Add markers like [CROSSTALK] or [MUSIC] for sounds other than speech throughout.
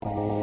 Oh.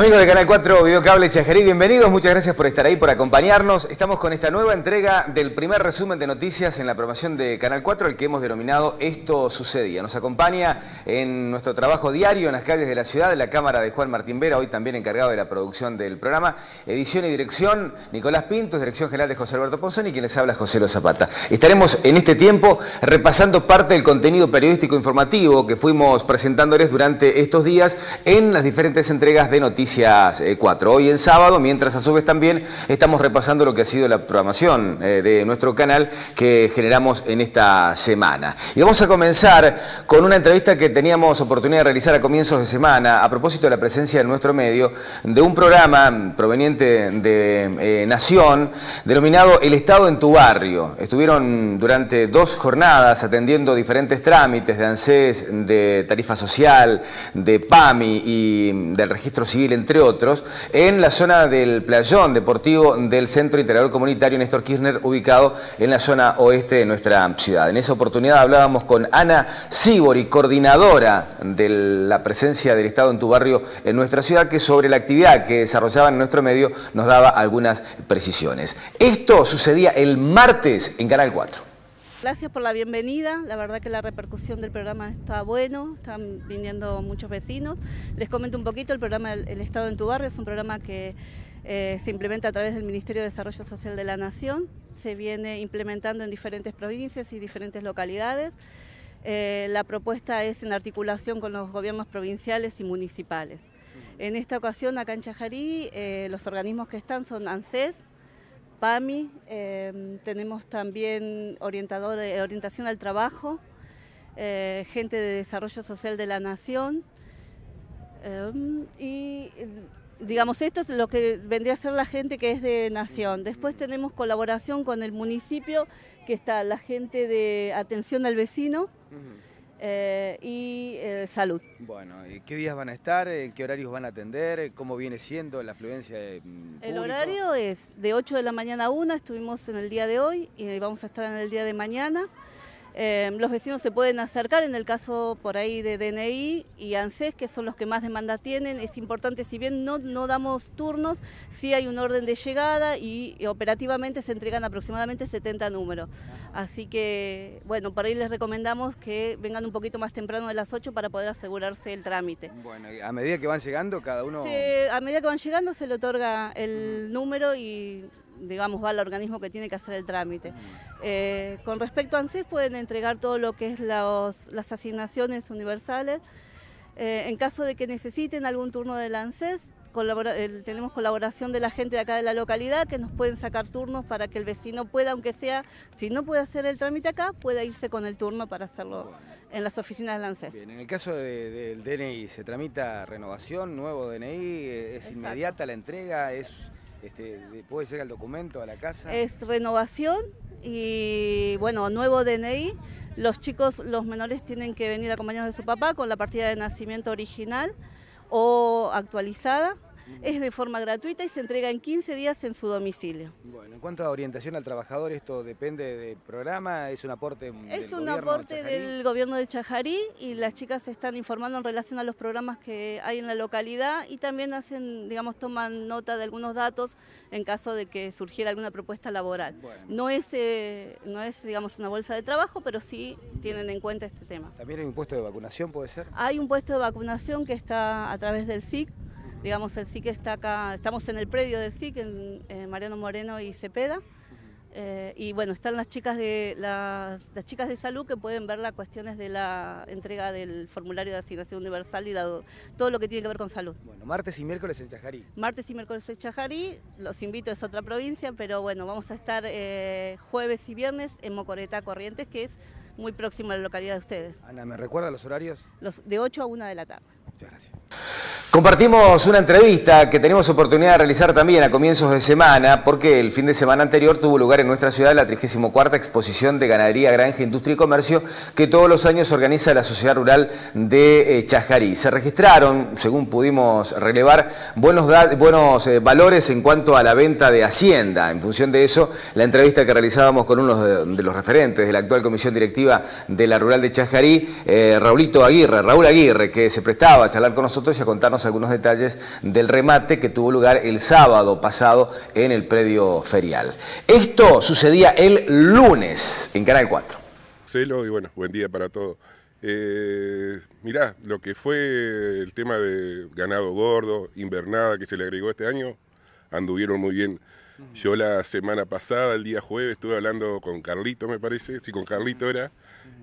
Amigos de Canal 4 Videocable Chajarí, bienvenidos, muchas gracias por estar ahí, por acompañarnos. Estamos con esta nueva entrega del primer resumen de noticias en la promoción de Canal 4, el que hemos denominado Esto Sucedía. Nos acompaña en nuestro trabajo diario en las calles de la ciudad, la cámara de Juan Martín Vera, hoy también encargado de la producción del programa, edición y dirección Nicolás Pintos, dirección general de José Alberto Ponzoni y quien les habla José Lo Zapata. Estaremos en este tiempo repasando parte del contenido periodístico informativo que fuimos presentándoles durante estos días en las diferentes entregas de noticias Noticias 4. Eh, Hoy en sábado, mientras a su vez también estamos repasando lo que ha sido la programación eh, de nuestro canal que generamos en esta semana. Y vamos a comenzar con una entrevista que teníamos oportunidad de realizar a comienzos de semana a propósito de la presencia en nuestro medio de un programa proveniente de eh, Nación denominado El Estado en tu Barrio. Estuvieron durante dos jornadas atendiendo diferentes trámites de ANSES, de tarifa social, de PAMI y del registro civil entre otros, en la zona del playón deportivo del Centro Integrador Comunitario Néstor Kirchner, ubicado en la zona oeste de nuestra ciudad. En esa oportunidad hablábamos con Ana Sibori, coordinadora de la presencia del Estado en tu barrio en nuestra ciudad, que sobre la actividad que desarrollaban en nuestro medio nos daba algunas precisiones. Esto sucedía el martes en Canal 4. Gracias por la bienvenida, la verdad que la repercusión del programa está bueno, están viniendo muchos vecinos. Les comento un poquito, el programa El Estado en tu Barrio es un programa que eh, se implementa a través del Ministerio de Desarrollo Social de la Nación, se viene implementando en diferentes provincias y diferentes localidades. Eh, la propuesta es en articulación con los gobiernos provinciales y municipales. En esta ocasión, acá en Chajarí, eh, los organismos que están son ANSES, PAMI, em, tenemos también orientador, eh, orientación al trabajo, eh, gente de desarrollo social de la nación em, y digamos esto es lo que vendría a ser la gente que es de nación. Después tenemos colaboración con el municipio que está la gente de atención al vecino. Eh, y eh, salud. Bueno, ¿qué días van a estar? ¿En qué horarios van a atender? ¿Cómo viene siendo la afluencia? De, mm, el horario es de 8 de la mañana a 1, estuvimos en el día de hoy y vamos a estar en el día de mañana. Em, los vecinos se pueden acercar en el caso por ahí de DNI y ANSES, que son los que más demanda tienen. Es importante, si bien no, no damos turnos, sí hay un orden de llegada y, operativamente se entregan aproximadamente 70 números. Así que, bueno, por ahí les recomendamos que vengan un poquito más temprano de las 8 para poder asegurarse el trámite. Bueno, a medida que van llegando, cada uno... a medida que van llegando se le otorga el número y digamos, va al organismo que tiene que hacer el trámite. Eh, con respecto a ANSES pueden entregar todo lo que es las asignaciones universales. Eh, en caso de que necesiten algún turno del ANSES, tenemos colaboración de la gente de acá de la localidad que nos pueden sacar turnos para que el vecino pueda, aunque sea, si no puede hacer el trámite acá, pueda irse con el turno para hacerlo en las oficinas del ANSES. Bien, en el caso del DNI, ¿se tramita renovación, nuevo DNI? ¿Es inmediata la entrega? ¿Es este, ¿Puede ser el documento a la casa? Es renovación y, bueno, nuevo DNI. Los chicos, los menores tienen que venir acompañados de su papá con la partida de nacimiento original o actualizada es de forma gratuita y se entrega en 15 días en su domicilio. Bueno, en cuanto a orientación al trabajador, ¿esto depende del programa? ¿Es un aporte Es un aporte del gobierno de Chajarí y las chicas se están informando en relación a los programas que hay en la localidad y también hacen, digamos, toman nota de algunos datos en caso de que surgiera alguna propuesta laboral. No, es, eh, no es, digamos, una bolsa de trabajo, pero sí tienen en cuenta este tema. ¿También hay un puesto de vacunación, puede ser? Hay un puesto de vacunación que está a través del SIC, Digamos, el SIC está acá, estamos en el predio del SIC, en, Mariano Moreno y Cepeda. Eh, y bueno, están las chicas de las, chicas de salud que pueden ver las cuestiones de la entrega del formulario de asignación universal y dado, todo lo que tiene que ver con salud. Bueno, martes y miércoles en Chajarí. Martes y miércoles en Chajarí, los invito, es otra provincia, pero bueno, vamos a estar eh, jueves y viernes en Mocoreta Corrientes, que es muy próximo a la localidad de ustedes. Ana, ¿me recuerda los horarios? Los de 8 a 1 de la tarde. Compartimos una entrevista que tenemos oportunidad de realizar también a comienzos de semana, porque el fin de semana anterior tuvo lugar en nuestra ciudad la 34 exposición de ganadería, granja, industria y comercio que todos los años organiza la Sociedad Rural de eh, Chajarí. Se registraron, según pudimos relevar, buenos, buenos eh, valores en cuanto a la venta de Hacienda. En función de eso, la entrevista que realizábamos con uno de, los referentes de la actual comisión directiva de la Rural de Chajarí, eh, Raulito Aguirre, Raúl Aguirre, que se prestaba a charlar con nosotros y a contarnos algunos detalles del remate que tuvo lugar el sábado pasado en el predio ferial. Esto sucedía el lunes en Canal 4. Celo y bueno, buen día para todos. Eh, mirá, lo que fue el tema de ganado gordo, invernada que se le agregó este año, anduvieron muy bien. Yo la semana pasada, el día jueves, estuve hablando con Carlito, me parece, sí, con Carlito era,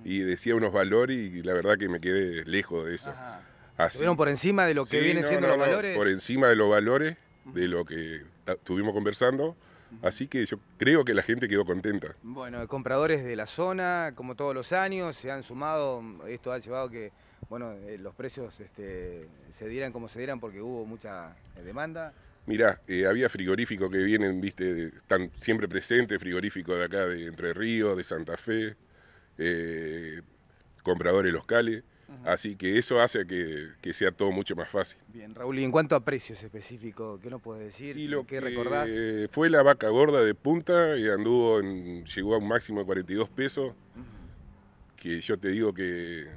y decía unos valores y la verdad que me quedé lejos de eso. ¿Estuvieron por encima de lo que vienen siendo los valores? Por encima de los valores, de lo que estuvimos conversando. Así que yo creo que la gente quedó contenta. Bueno, compradores de la zona, como todos los años, se han sumado, esto ha llevado que bueno, eh, los precios este, se dieran como se dieran porque hubo mucha eh, demanda. Mirá, eh, había frigoríficos que vienen, viste, están siempre presentes, frigoríficos de acá de Entre Ríos, de Santa Fe, compradores locales. Así que eso hace que, sea todo mucho más fácil. Bien, Raúl, y en cuanto a precios específicos, ¿qué nos puedes decir? Y lo que recordás? Fue la vaca gorda de punta y anduvo en, llegó a un máximo de 42 pesos, que yo te digo que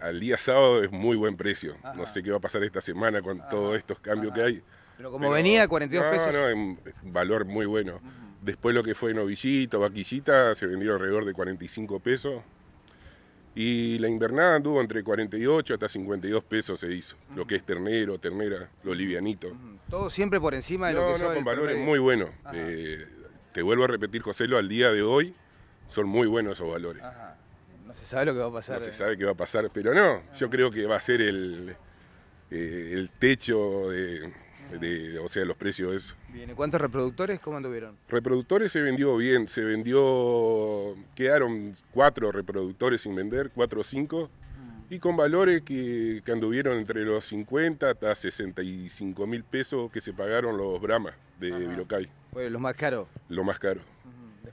al día sábado es muy buen precio. No sé qué va a pasar esta semana con todos estos cambios que hay. Pero como venía, 42 pesos. No, no, valor muy bueno. Después lo que fue novillito, vaquillita, se vendió alrededor de 45 pesos. Y la invernada anduvo entre 48 hasta 52 pesos se hizo, lo que es ternero, ternera, lo livianito. Todo siempre por encima de lo que son. No, con valores muy buenos. Eh, te vuelvo a repetir, José, al día de hoy son muy buenos esos valores. No se sabe lo que va a pasar. No se sabe qué va a pasar, pero no, yo creo que va a ser el, eh, el techo de, o sea, los precios de eso. Bien, cuántos reproductores cómo anduvieron? Reproductores se vendió bien, se vendió, quedaron cuatro reproductores sin vender, cuatro o cinco, y con valores que, anduvieron entre los 50 hasta 65 mil pesos que se pagaron los Brahma de Virocay. ¿Fue lo más caro? Lo más caro.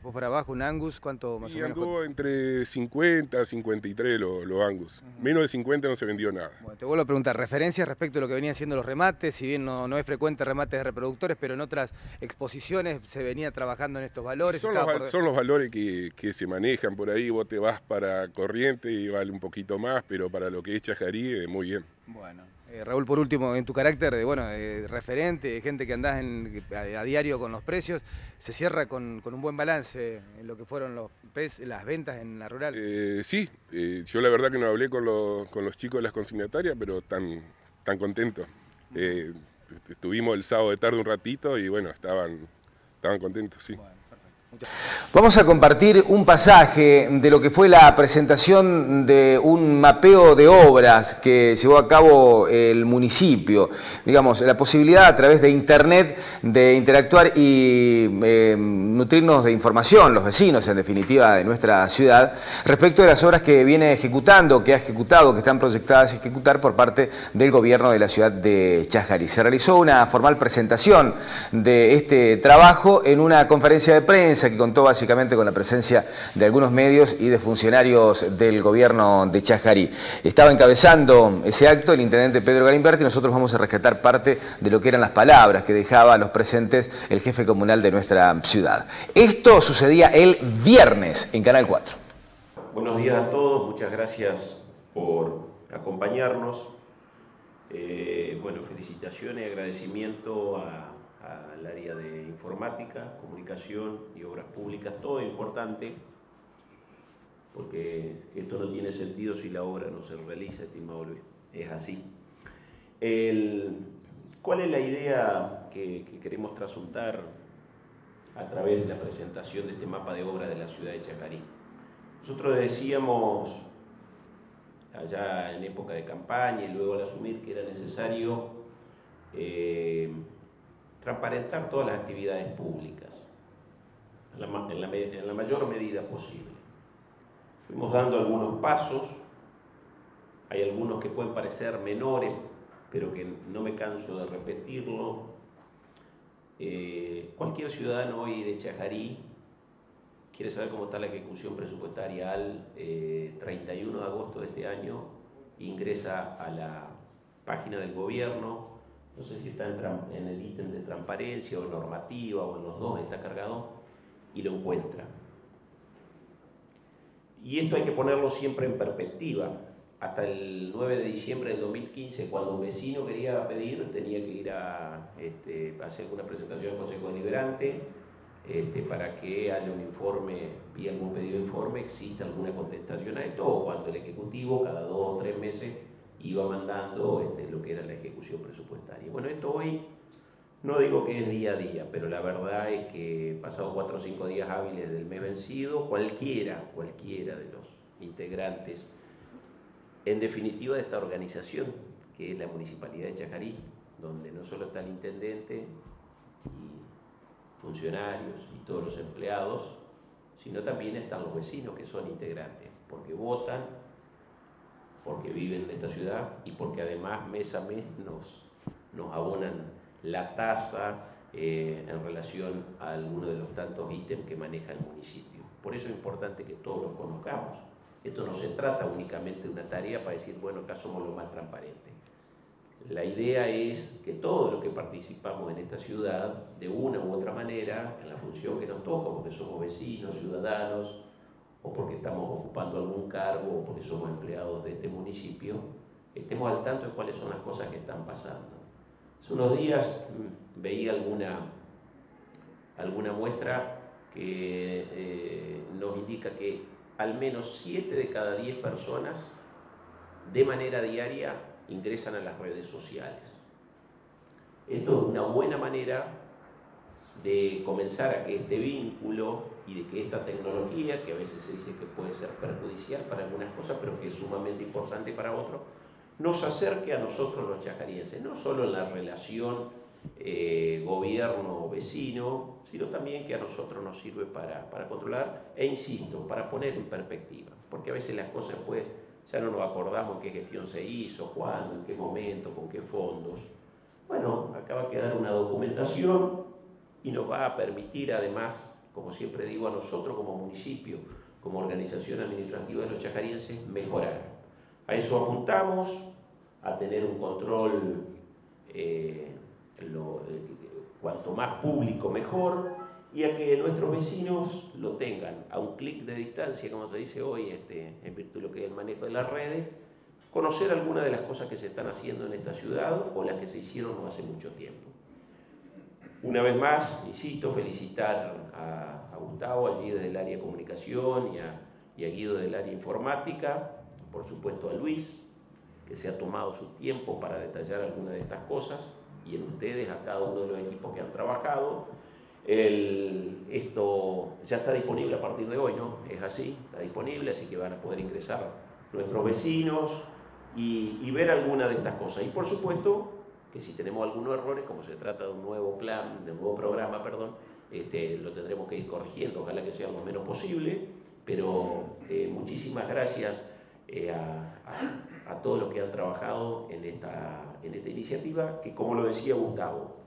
Después para abajo, un Angus, ¿cuánto más y o menos? Anduvo entre 50 53 los lo Angus. Menos de 50 no se vendió nada. Bueno, te vuelvo a preguntar, referencias respecto a lo que venían siendo los remates, si bien no, no es frecuente remates de reproductores, pero en otras exposiciones se venía trabajando en estos valores. Son, los, son los, valores que, que, se manejan por ahí, vos te vas para corriente y vale un poquito más, pero para lo que es Chajarí, muy bien. Bueno. Eh, Raúl, por último, en tu carácter de bueno, referente, de gente que andás a, diario con los precios, ¿se cierra con, un buen balance en lo que fueron los las ventas en la rural? Eh, sí, eh, yo la verdad que no hablé con los, chicos de las consignatarias, pero están, tan contentos. estuvimos el sábado de tarde un ratito y bueno, estaban, estaban contentos, sí. Vamos a compartir un pasaje de lo que fue la presentación de un mapeo de obras que llevó a cabo el municipio. Digamos, la posibilidad a través de internet de interactuar y eh, nutrirnos de información, los vecinos en definitiva de nuestra ciudad, respecto de las obras que viene ejecutando, que ha ejecutado, que están proyectadas a ejecutar por parte del gobierno de la ciudad de Chajarí. Se realizó una formal presentación de este trabajo en una conferencia de prensa que contó básicamente con la presencia de algunos medios y de funcionarios del gobierno de Chajarí. Estaba encabezando ese acto el intendente Pedro Galimberti y nosotros vamos a rescatar parte de lo que eran las palabras que dejaba a los presentes el jefe comunal de nuestra ciudad. Esto sucedía el viernes en Canal 4. Buenos días a todos, muchas gracias por acompañarnos. Eh, bueno, felicitaciones y agradecimiento a al área de informática, comunicación y obras públicas, todo importante, porque esto no tiene sentido si la obra no se realiza, estimado Luis. Es así. ¿Cuál es la idea que, queremos trasuntar a través de la presentación de este mapa de obra de la ciudad de Chacarí? Nosotros decíamos allá en época de campaña y luego al asumir que era necesario eh, transparentar todas las actividades públicas en la, mayor medida posible. Fuimos dando algunos pasos, hay algunos que pueden parecer menores, pero que no me canso de repetirlo. Eh, cualquier ciudadano hoy de Chajarí quiere saber cómo está la ejecución presupuestaria al 31 eh, de agosto de este año, ingresa a la página del gobierno, no sé si está en, el ítem de transparencia o normativa o en los dos está cargado, y lo encuentra. Y esto hay que ponerlo siempre en perspectiva. Hasta el 9 de diciembre del 2015, cuando un vecino quería pedir, tenía que ir a, este, hacer una presentación al Consejo Deliberante este, para que haya un informe, y algún pedido de informe, exista alguna contestación a esto, o cuando el Ejecutivo cada dos o tres meses iba mandando este, lo que era la ejecución presupuestaria. Bueno, esto hoy no digo que es día a día, pero la verdad es que pasado cuatro o cinco días hábiles del mes vencido, cualquiera, cualquiera de los integrantes, en definitiva de esta organización, que es la Municipalidad de Chajarí, donde no solo está el intendente y funcionarios y todos los empleados, sino también están los vecinos que son integrantes, porque votan porque viven en esta ciudad y porque además mes a mes nos, abonan la tasa eh, en relación a alguno de los tantos ítems que maneja el municipio. Por eso es importante que todos los conozcamos. Esto no se trata únicamente de una tarea para decir, bueno, acá somos los más transparentes. La idea es que todos los que participamos en esta ciudad, de una u otra manera, en la función que nos toca, porque somos vecinos, ciudadanos, o porque estamos ocupando algún cargo o porque somos empleados de este municipio, estemos al tanto de cuáles son las cosas que están pasando. Hace unos días mm, veía alguna, alguna muestra que eh, nos indica que al menos 7 de cada 10 personas de manera diaria ingresan a las redes sociales. Esto es una buena manera de comenzar a que este vínculo y de que esta tecnología, que a veces se dice que puede ser perjudicial para algunas cosas, pero que es sumamente importante para otros, nos acerque a nosotros los chacarienses, no solo en la relación eh, gobierno-vecino, sino también que a nosotros nos sirve para, para, controlar e, insisto, para poner en perspectiva, porque a veces las cosas pues ya no nos acordamos qué gestión se hizo, cuándo, en qué momento, con qué fondos. Bueno, acaba de quedar una documentación y nos va a permitir además como siempre digo, a nosotros como municipio, como organización administrativa de los chacarienses, mejorar. A eso apuntamos, a tener un control eh, cuanto más público mejor y a que nuestros vecinos lo tengan a un clic de distancia, como se dice hoy, este, en virtud de lo que es el manejo de las redes, conocer algunas de las cosas que se están haciendo en esta ciudad o las que se hicieron no hace mucho tiempo. Una vez más, insisto, felicitar a, Gustavo allí desde el área de comunicación y a, Guido del área informática, por supuesto a Luis, que se ha tomado su tiempo para detallar algunas de estas cosas, y en ustedes, a cada uno de los equipos que han trabajado. esto ya está disponible a partir de hoy, ¿no? Es así, está disponible, así que van a poder ingresar nuestros vecinos y, y ver alguna de estas cosas. Y por supuesto, si tenemos algunos errores, como se trata de un nuevo plan, de un nuevo programa, perdón, este, lo tendremos que ir corrigiendo, ojalá que sea lo menos posible, pero eh, muchísimas gracias eh, a, a, todos los que han trabajado en esta, en esta iniciativa, que como lo decía Gustavo,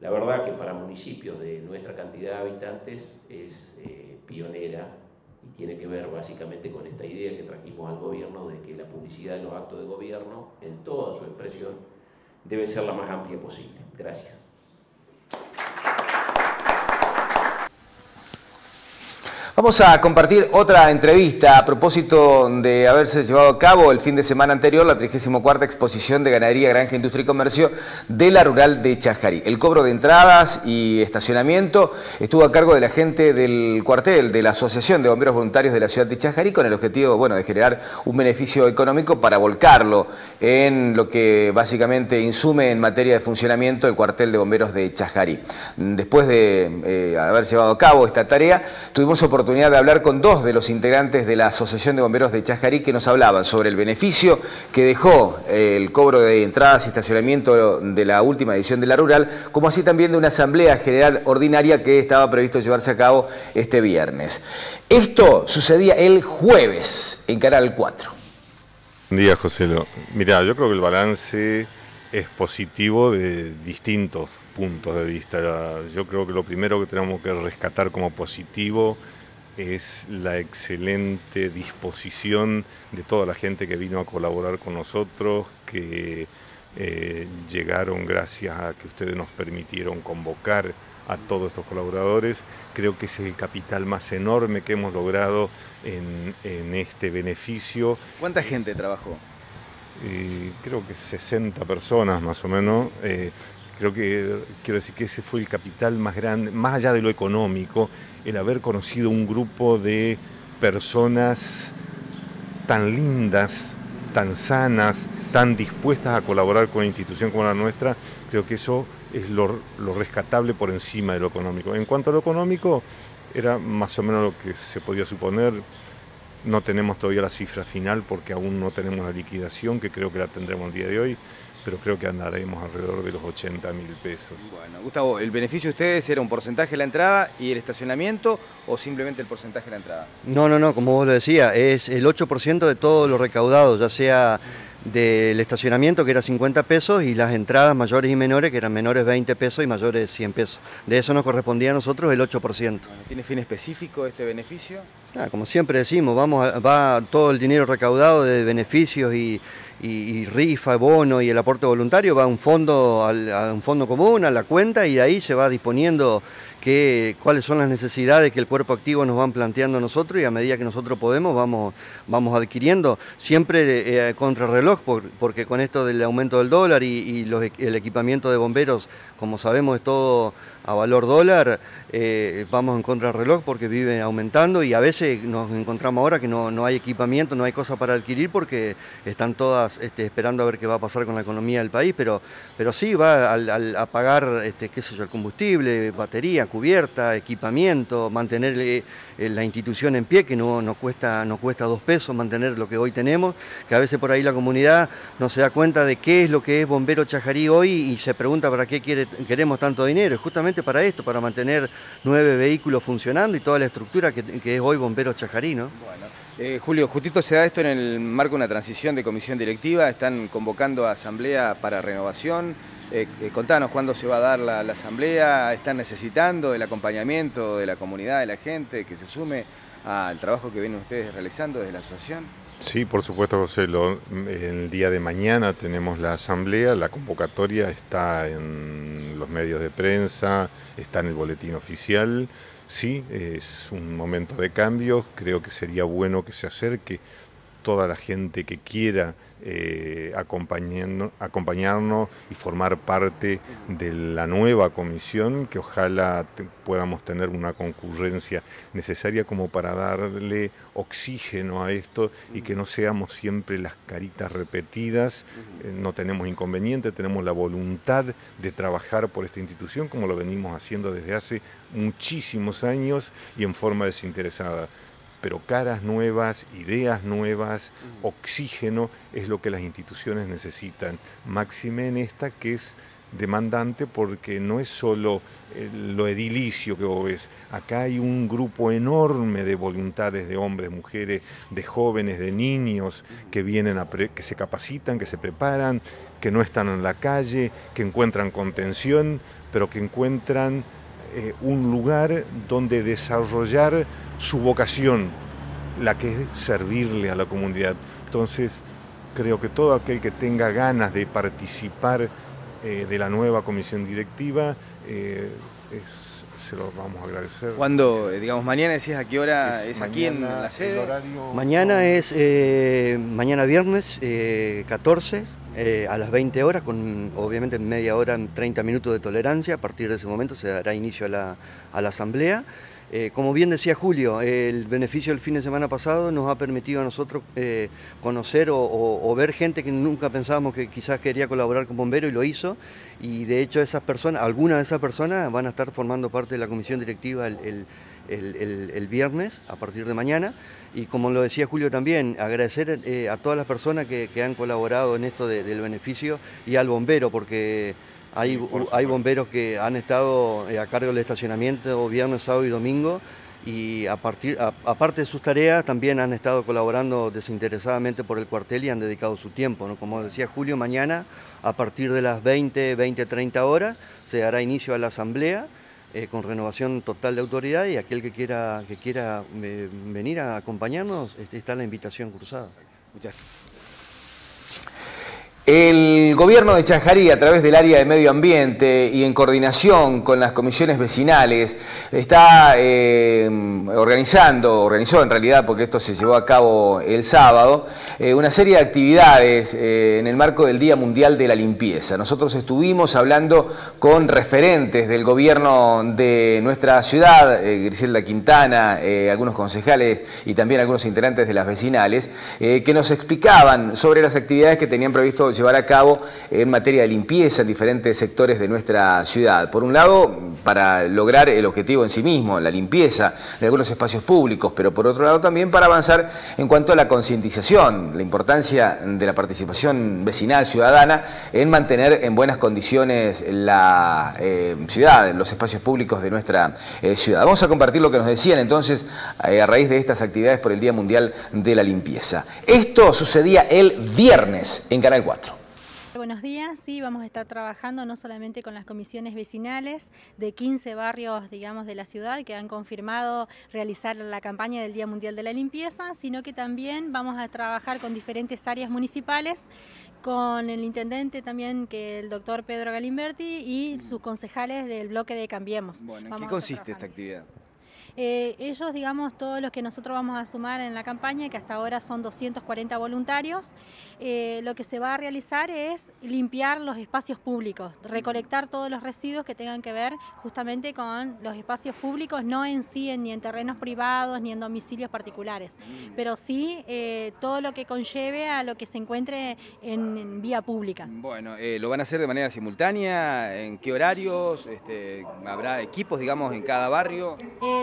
la verdad que para municipios de nuestra cantidad de habitantes es eh, pionera y tiene que ver básicamente con esta idea que trajimos al gobierno de que la publicidad de los actos de gobierno, en toda su expresión, debe ser la más amplia posible. Gracias. Vamos a compartir otra entrevista a propósito de haberse llevado a cabo el fin de semana anterior la 34 exposición de ganadería, granja, industria y comercio de la rural de Chajarí. El cobro de entradas y estacionamiento estuvo a cargo de la gente del cuartel de la Asociación de Bomberos Voluntarios de la ciudad de Chajarí con el objetivo bueno, de generar un beneficio económico para volcarlo en lo que básicamente insume en materia de funcionamiento el cuartel de bomberos de Chajarí. Después de eh, haber llevado a cabo esta tarea, tuvimos oportunidad de hablar con dos de los integrantes de la Asociación de Bomberos de Chajarí que nos hablaban sobre el beneficio que dejó eh, el cobro de entradas y estacionamiento de la última edición de la Rural, como así también de una asamblea general ordinaria que estaba previsto llevarse a cabo este viernes. Esto sucedía el jueves en Canal 4. Buen día, José. Mirá, yo creo que el balance es positivo de distintos puntos de vista. Yo creo que lo primero que tenemos que rescatar como positivo es la excelente disposición de toda la gente que vino a colaborar con nosotros, que eh, llegaron gracias a que ustedes nos permitieron convocar a todos estos colaboradores. Creo que es el capital más enorme que hemos logrado en, este beneficio. ¿Cuánta gente trabajó? Eh, creo que 60 personas más o menos. Eh, creo que quiero decir que ese fue el capital más grande, más allá de lo económico, el haber conocido un grupo de personas tan lindas, tan sanas, tan dispuestas a colaborar con una institución como la nuestra, creo que eso es lo, rescatable por encima de lo económico. En cuanto a lo económico, era más o menos lo que se podía suponer. No tenemos todavía la cifra final porque aún no tenemos la liquidación, que creo que la tendremos el día de hoy, pero creo que andaremos alrededor de los 80 mil pesos. Bueno, Gustavo, ¿el beneficio de ustedes era un porcentaje de la entrada y el estacionamiento o simplemente el porcentaje de la entrada? No, no, no, como vos lo decías, es el 8% de todo lo recaudado, ya sea del estacionamiento que era 50 pesos y las entradas mayores y menores que eran menores 20 pesos y mayores 100 pesos. De eso nos correspondía a nosotros el 8%. ¿Tiene fin específico este beneficio? Ah, como siempre decimos, vamos va todo el dinero recaudado de beneficios y, rifa, bono y el aporte voluntario va a un fondo, a un fondo común, a la cuenta y de ahí se va disponiendo cuáles son las necesidades que el cuerpo activo nos van planteando nosotros y a medida que nosotros podemos vamos, vamos adquiriendo, siempre eh, contra reloj, porque con esto del aumento del dólar y, el equipamiento de bomberos, como sabemos, es todo a valor dólar, eh, vamos en contra reloj porque vive aumentando y a veces nos encontramos ahora que no, hay equipamiento, no hay cosas para adquirir porque están todas este, esperando a ver qué va a pasar con la economía del país, pero, pero sí va a pagar este, qué sé yo, el combustible, batería, cubierta, equipamiento, mantener eh, la institución en pie, que no nos cuesta, nos cuesta dos pesos mantener lo que hoy tenemos, que a veces por ahí la comunidad no se da cuenta de qué es lo que es Bombero Chajarí hoy y se pregunta para qué queremos tanto dinero. Es justamente para esto, para mantener nueve vehículos funcionando y toda la estructura que, es hoy Bombero Chajarí. ¿no? Eh, Julio, justito se da esto en el marco de una transición de comisión directiva, están convocando a asamblea para renovación. Eh, eh, contanos cuándo se va a dar la, asamblea, están necesitando el acompañamiento de la comunidad, de la gente, que se sume al trabajo que vienen ustedes realizando desde la asociación. Sí, por supuesto, José. el día de mañana tenemos la asamblea, la convocatoria está en los medios de prensa, está en el boletín oficial. Sí, es un momento de cambio, creo que sería bueno que se acerque toda la gente que quiera eh, acompañarnos y formar parte de la nueva comisión, que ojalá podamos tener una concurrencia necesaria como para darle oxígeno a esto y que no seamos siempre las caritas repetidas. Eh, no tenemos inconveniente, tenemos la voluntad de trabajar por esta institución como lo venimos haciendo desde hace muchísimos años y en forma desinteresada pero caras nuevas, ideas nuevas, oxígeno es lo que las instituciones necesitan. Máxime en esta que es demandante porque no es solo eh, lo edilicio que vos ves, acá hay un grupo enorme de voluntades de hombres, mujeres, de jóvenes, de niños que vienen a que se capacitan, que se preparan, que no están en la calle, que encuentran contención, pero que encuentran eh, un lugar donde desarrollar su vocación, la que es servirle a la comunidad. Entonces, creo que todo aquel que tenga ganas de participar eh, de la nueva comisión directiva, eh, se lo vamos a agradecer. Cuando, digamos, mañana decías a qué hora es, aquí en la sede? Mañana es, mañana viernes 14 a las 20 horas, con obviamente media hora, 30 minutos de tolerancia. A partir de ese momento se dará inicio a la, a la asamblea. Eh, como bien decía Julio, el beneficio del fin de semana pasado nos ha permitido a nosotros eh, conocer o, ver gente que nunca pensábamos que quizás quería colaborar con Bombero y lo hizo. Y de hecho esas personas, algunas de esas personas van a estar formando parte de la comisión directiva el, viernes a partir de mañana. Y como lo decía Julio también, agradecer eh, a todas las personas que, han colaborado en esto del beneficio y al bombero, porque hay, hay bomberos que han estado eh, a cargo del estacionamiento viernes, sábado y domingo y a partir, aparte de sus tareas también han estado colaborando desinteresadamente por el cuartel y han dedicado su tiempo. ¿no? Como decía Julio, mañana a partir de las 20, 20, 30 horas se dará inicio a la asamblea eh, con renovación total de autoridad y aquel que quiera, que quiera eh, venir a acompañarnos, este, está la invitación cruzada. Muchas gracias. El gobierno de Chajarí, a través del área de medio ambiente y en coordinación con las comisiones vecinales, está eh, organizando, organizó en realidad, porque esto se llevó a cabo el sábado, eh, una serie de actividades eh, en el marco del Día Mundial de la Limpieza. Nosotros estuvimos hablando con referentes del gobierno de nuestra ciudad, Griselda Quintana, algunos concejales y también algunos integrantes de las vecinales, que nos explicaban sobre las actividades que tenían previsto llevar a cabo en materia de limpieza en diferentes sectores de nuestra ciudad. Por un lado, para lograr el objetivo en sí mismo, la limpieza de algunos espacios públicos, pero por otro lado también para avanzar en cuanto a la concientización, la importancia de la participación vecinal, ciudadana, en mantener en buenas condiciones la eh, ciudad, los espacios públicos de nuestra eh, ciudad. Vamos a compartir lo que nos decían entonces eh, a raíz de estas actividades por el Día Mundial de la Limpieza. Esto sucedía el viernes en Canal 4. Buenos días, sí, vamos a estar trabajando no solamente con las comisiones vecinales de 15 barrios, digamos, de la ciudad que han confirmado realizar la campaña del Día Mundial de la Limpieza, sino que también vamos a trabajar con diferentes áreas municipales, con el intendente también, que el doctor Pedro Galimberti, y sus concejales del bloque de Cambiemos. Bueno, ¿en qué consiste esta actividad? Eh, ellos, digamos, todos los que nosotros vamos a sumar en la campaña, que hasta ahora son 240 voluntarios, eh, lo que se va a realizar es limpiar los espacios públicos, recolectar todos los residuos que tengan que ver justamente con los espacios públicos, no en sí ni en terrenos privados ni en domicilios particulares, pero sí eh, todo lo que conlleve a lo que se encuentre en, vía pública. Bueno, ¿lo van a hacer de manera simultánea? ¿En qué horarios? Este, ¿Habrá equipos, digamos, en cada barrio?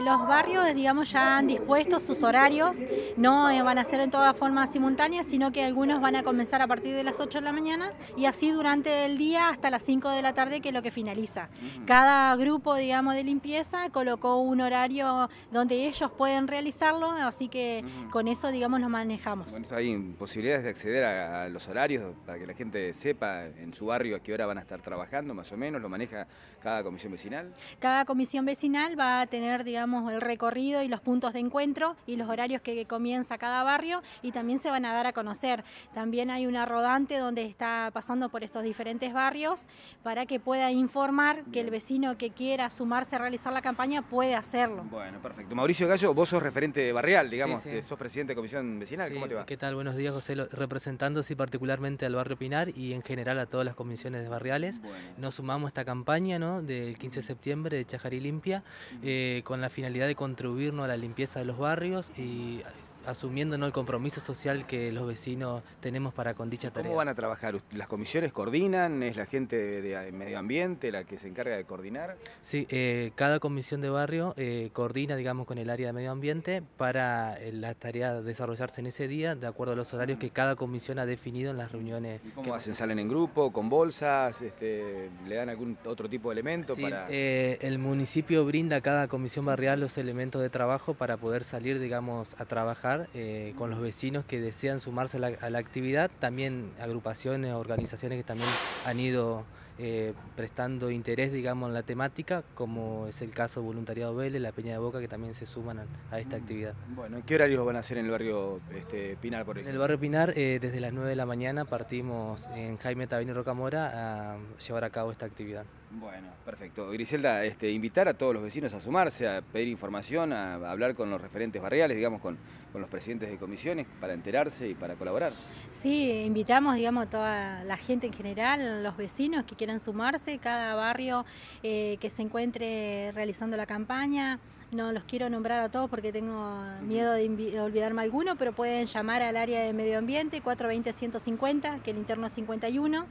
los barrios, digamos, ya han dispuesto sus horarios, no eh, van a ser en toda forma simultánea, sino que algunos van a comenzar a partir de las 8 de la mañana y así durante el día hasta las 5 de la tarde, que es lo que finaliza. Cada grupo, digamos, de limpieza colocó un horario donde ellos pueden realizarlo, así que con eso, digamos, nos manejamos. Bueno, ¿Hay posibilidades de acceder a, los horarios para que la gente sepa en su barrio a qué hora van a estar trabajando, más o menos? ¿Lo maneja cada comisión vecinal? Cada comisión vecinal va a tener, digamos, el recorrido y los puntos de encuentro y los horarios que comienza cada barrio y también se van a dar a conocer. También hay una rodante donde está pasando por estos diferentes barrios para que pueda informar que el vecino que quiera sumarse a realizar la campaña puede hacerlo. Bueno, perfecto. Mauricio Gallo, vos sos referente barrial, digamos, sos presidente de comisión vecinal, ¿cómo te va? ¿Qué tal? Buenos días, José. Representando sí particularmente al barrio Pinar y en general a todas las comisiones barriales. Nos sumamos a esta campaña ¿no? del 15 de septiembre de Chajarí Limpia eh, con la finalidad de contribuirnos a la limpieza de los barrios y asumiendo el compromiso social que los vecinos tenemos para con dicha tarea. ¿Cómo van a trabajar? ¿Las comisiones coordinan? ¿Es la gente de, medio ambiente la que se encarga de coordinar? Sí, eh, cada comisión de barrio eh, coordina, digamos, con el área de medio ambiente para eh, la tarea desarrollarse en ese día, de acuerdo a los horarios que cada comisión ha definido en las reuniones. ¿Y ¿Cómo hacen? ¿Salen en grupo, con bolsas? Este, ¿Le dan algún otro tipo de elemento? Sí, el municipio brinda a cada comisión barrial los elementos de trabajo para poder salir, digamos, a trabajar eh, con los vecinos que desean sumarse a la, actividad, también agrupaciones, organizaciones que también han ido eh, prestando interés, digamos, en la temática, como es el caso Voluntariado Vélez, la Peña de Boca, que también se suman a, esta mm. actividad. Bueno, ¿qué horarios van a hacer en el barrio este, Pinar, por ejemplo? En el barrio Pinar, eh, desde las 9 de la mañana partimos en Jaime Tabino Rocamora a llevar a cabo esta actividad. Bueno, perfecto. Griselda, este, invitar a todos los vecinos a sumarse, a pedir información, a, hablar con los referentes barriales, digamos, con, los presidentes de comisiones, para enterarse y para colaborar. Sí, invitamos, digamos, a toda la gente en general, los vecinos que quieran sumarse, cada barrio eh, que se encuentre realizando la campaña. No los quiero nombrar a todos porque tengo miedo de, olvidarme alguno, pero pueden llamar al área de medio ambiente 420-150, que el interno es 51,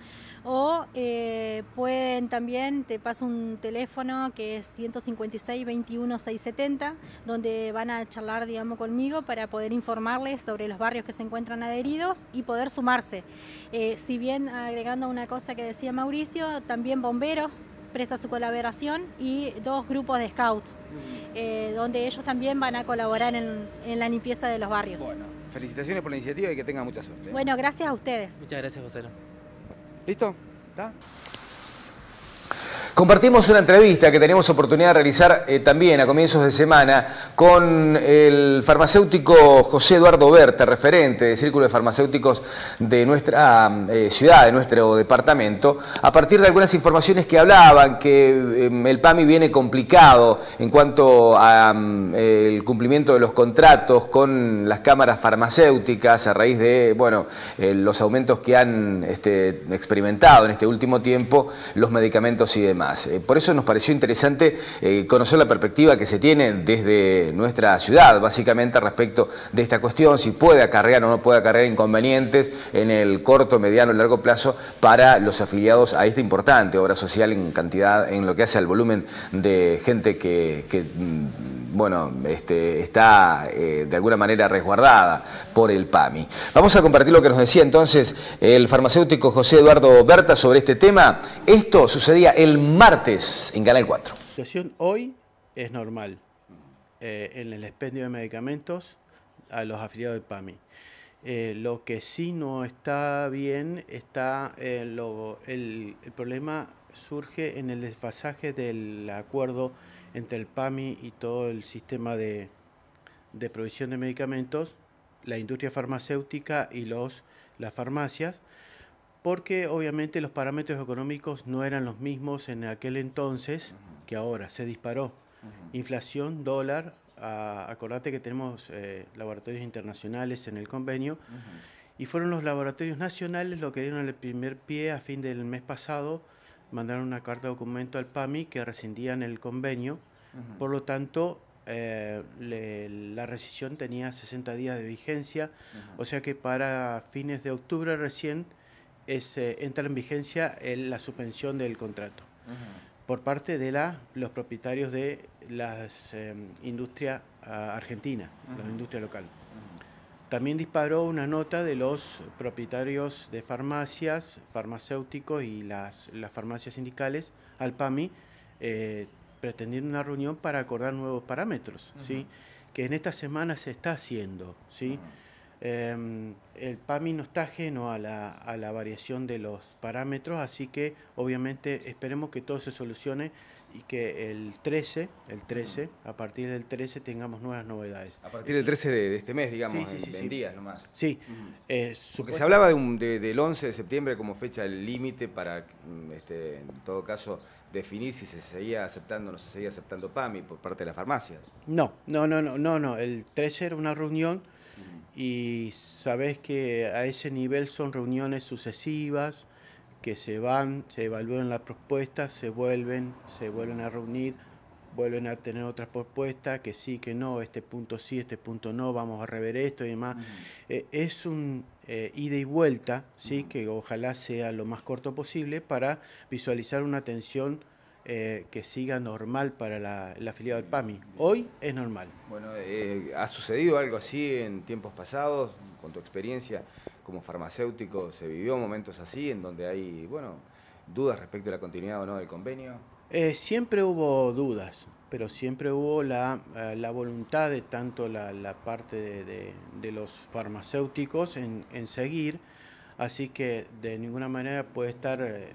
o eh, pueden también, te paso un teléfono que es 156-21-670, donde van a charlar, digamos, conmigo para poder informarles sobre los barrios que se encuentran adheridos y poder sumarse. Eh, si bien agregando una cosa que decía Mauricio, también bomberos presta su colaboración y dos grupos de scouts, eh, donde ellos también van a colaborar en, en la limpieza de los barrios. Bueno, felicitaciones por la iniciativa y que tengan mucha suerte. Bueno, gracias a ustedes. Muchas gracias, José. ¿Listo? ¿Está? Compartimos una entrevista que tenemos oportunidad de realizar eh, también a comienzos de semana con el farmacéutico José Eduardo Berta, referente del Círculo de Farmacéuticos de nuestra eh, ciudad, de nuestro departamento, a partir de algunas informaciones que hablaban que eh, el PAMI viene complicado en cuanto al cumplimiento de los contratos con las cámaras farmacéuticas a raíz de bueno, los aumentos que han este, experimentado en este último tiempo los medicamentos y demás. Eh, por eso nos pareció interesante eh, conocer la perspectiva que se tiene desde nuestra ciudad, básicamente respecto de esta cuestión, si puede acarrear o no puede acarrear inconvenientes en el corto, mediano y largo plazo para los afiliados a esta importante obra social en cantidad, en lo que hace al volumen de gente que, mm, bueno, este, está eh, de alguna manera resguardada por el PAMI. Vamos a compartir lo que nos decía entonces el farmacéutico José Eduardo Berta sobre este tema. Esto sucedía el martes en Canal 4. La situación hoy es normal eh, en el expendio de medicamentos a los afiliados del PAMI. Eh, lo que sí no está bien está el, el problema surge en el desfasaje del acuerdo entre el PAMI y todo el sistema de, provisión de medicamentos, la industria farmacéutica y los, las farmacias, porque obviamente los parámetros económicos no eran los mismos en aquel entonces que ahora. Se disparó. Inflación, dólar, acordate que tenemos eh, laboratorios internacionales en el convenio, y fueron los laboratorios nacionales los que dieron el primer pie a fin del mes pasado mandaron una carta de documento al PAMI que rescindían el convenio. Por lo tanto, eh, la rescisión tenía 60 días de vigencia, o sea que para fines de octubre recién es, entra en vigencia la suspensión del contrato. Por parte de la, los propietarios de las eh, industria ah, argentina, la industria local. También disparó una nota de los propietarios de farmacias, farmacéuticos y las, las farmacias sindicales al PAMI, eh, pretendiendo una reunión para acordar nuevos parámetros, ¿sí? que en esta semana se está haciendo. ¿sí? Em, el PAMI no está ajeno a la, a la variación de los parámetros, así que obviamente esperemos que todo se solucione y que el 13, el 13, a partir del 13 tengamos nuevas novedades. A partir del 13 de, este mes, digamos, sí, en, días nomás. Sí. Porque se hablaba de un, del 11 de septiembre como fecha límite para, mm, este, en todo caso, definir si se seguía aceptando o no se seguía aceptando PAMI por parte de la farmacia. No, no, no, no, no, no. El 13 era una reunión y sabes que a ese nivel son reuniones sucesivas que se van, se evalúan las propuestas, se vuelven, se vuelven a reunir, vuelven a tener otras propuestas, que sí, que no, este punto sí, este punto no, vamos a rever esto y demás. Eh, es un eh, ida y vuelta, sí, que ojalá sea lo más corto posible para visualizar una atención eh, que siga normal para la, la, afiliada del PAMI. Hoy es normal. Bueno, ¿ha sucedido algo así en tiempos pasados, con tu experiencia? Como farmacéutico se vivió momentos así en donde hay, bueno, dudas respecto a la continuidad o no del convenio? Eh, siempre hubo dudas, pero siempre hubo la, eh, la voluntad de tanto la, la parte de, de, los farmacéuticos en, en, seguir, así que de ninguna manera puede estar eh,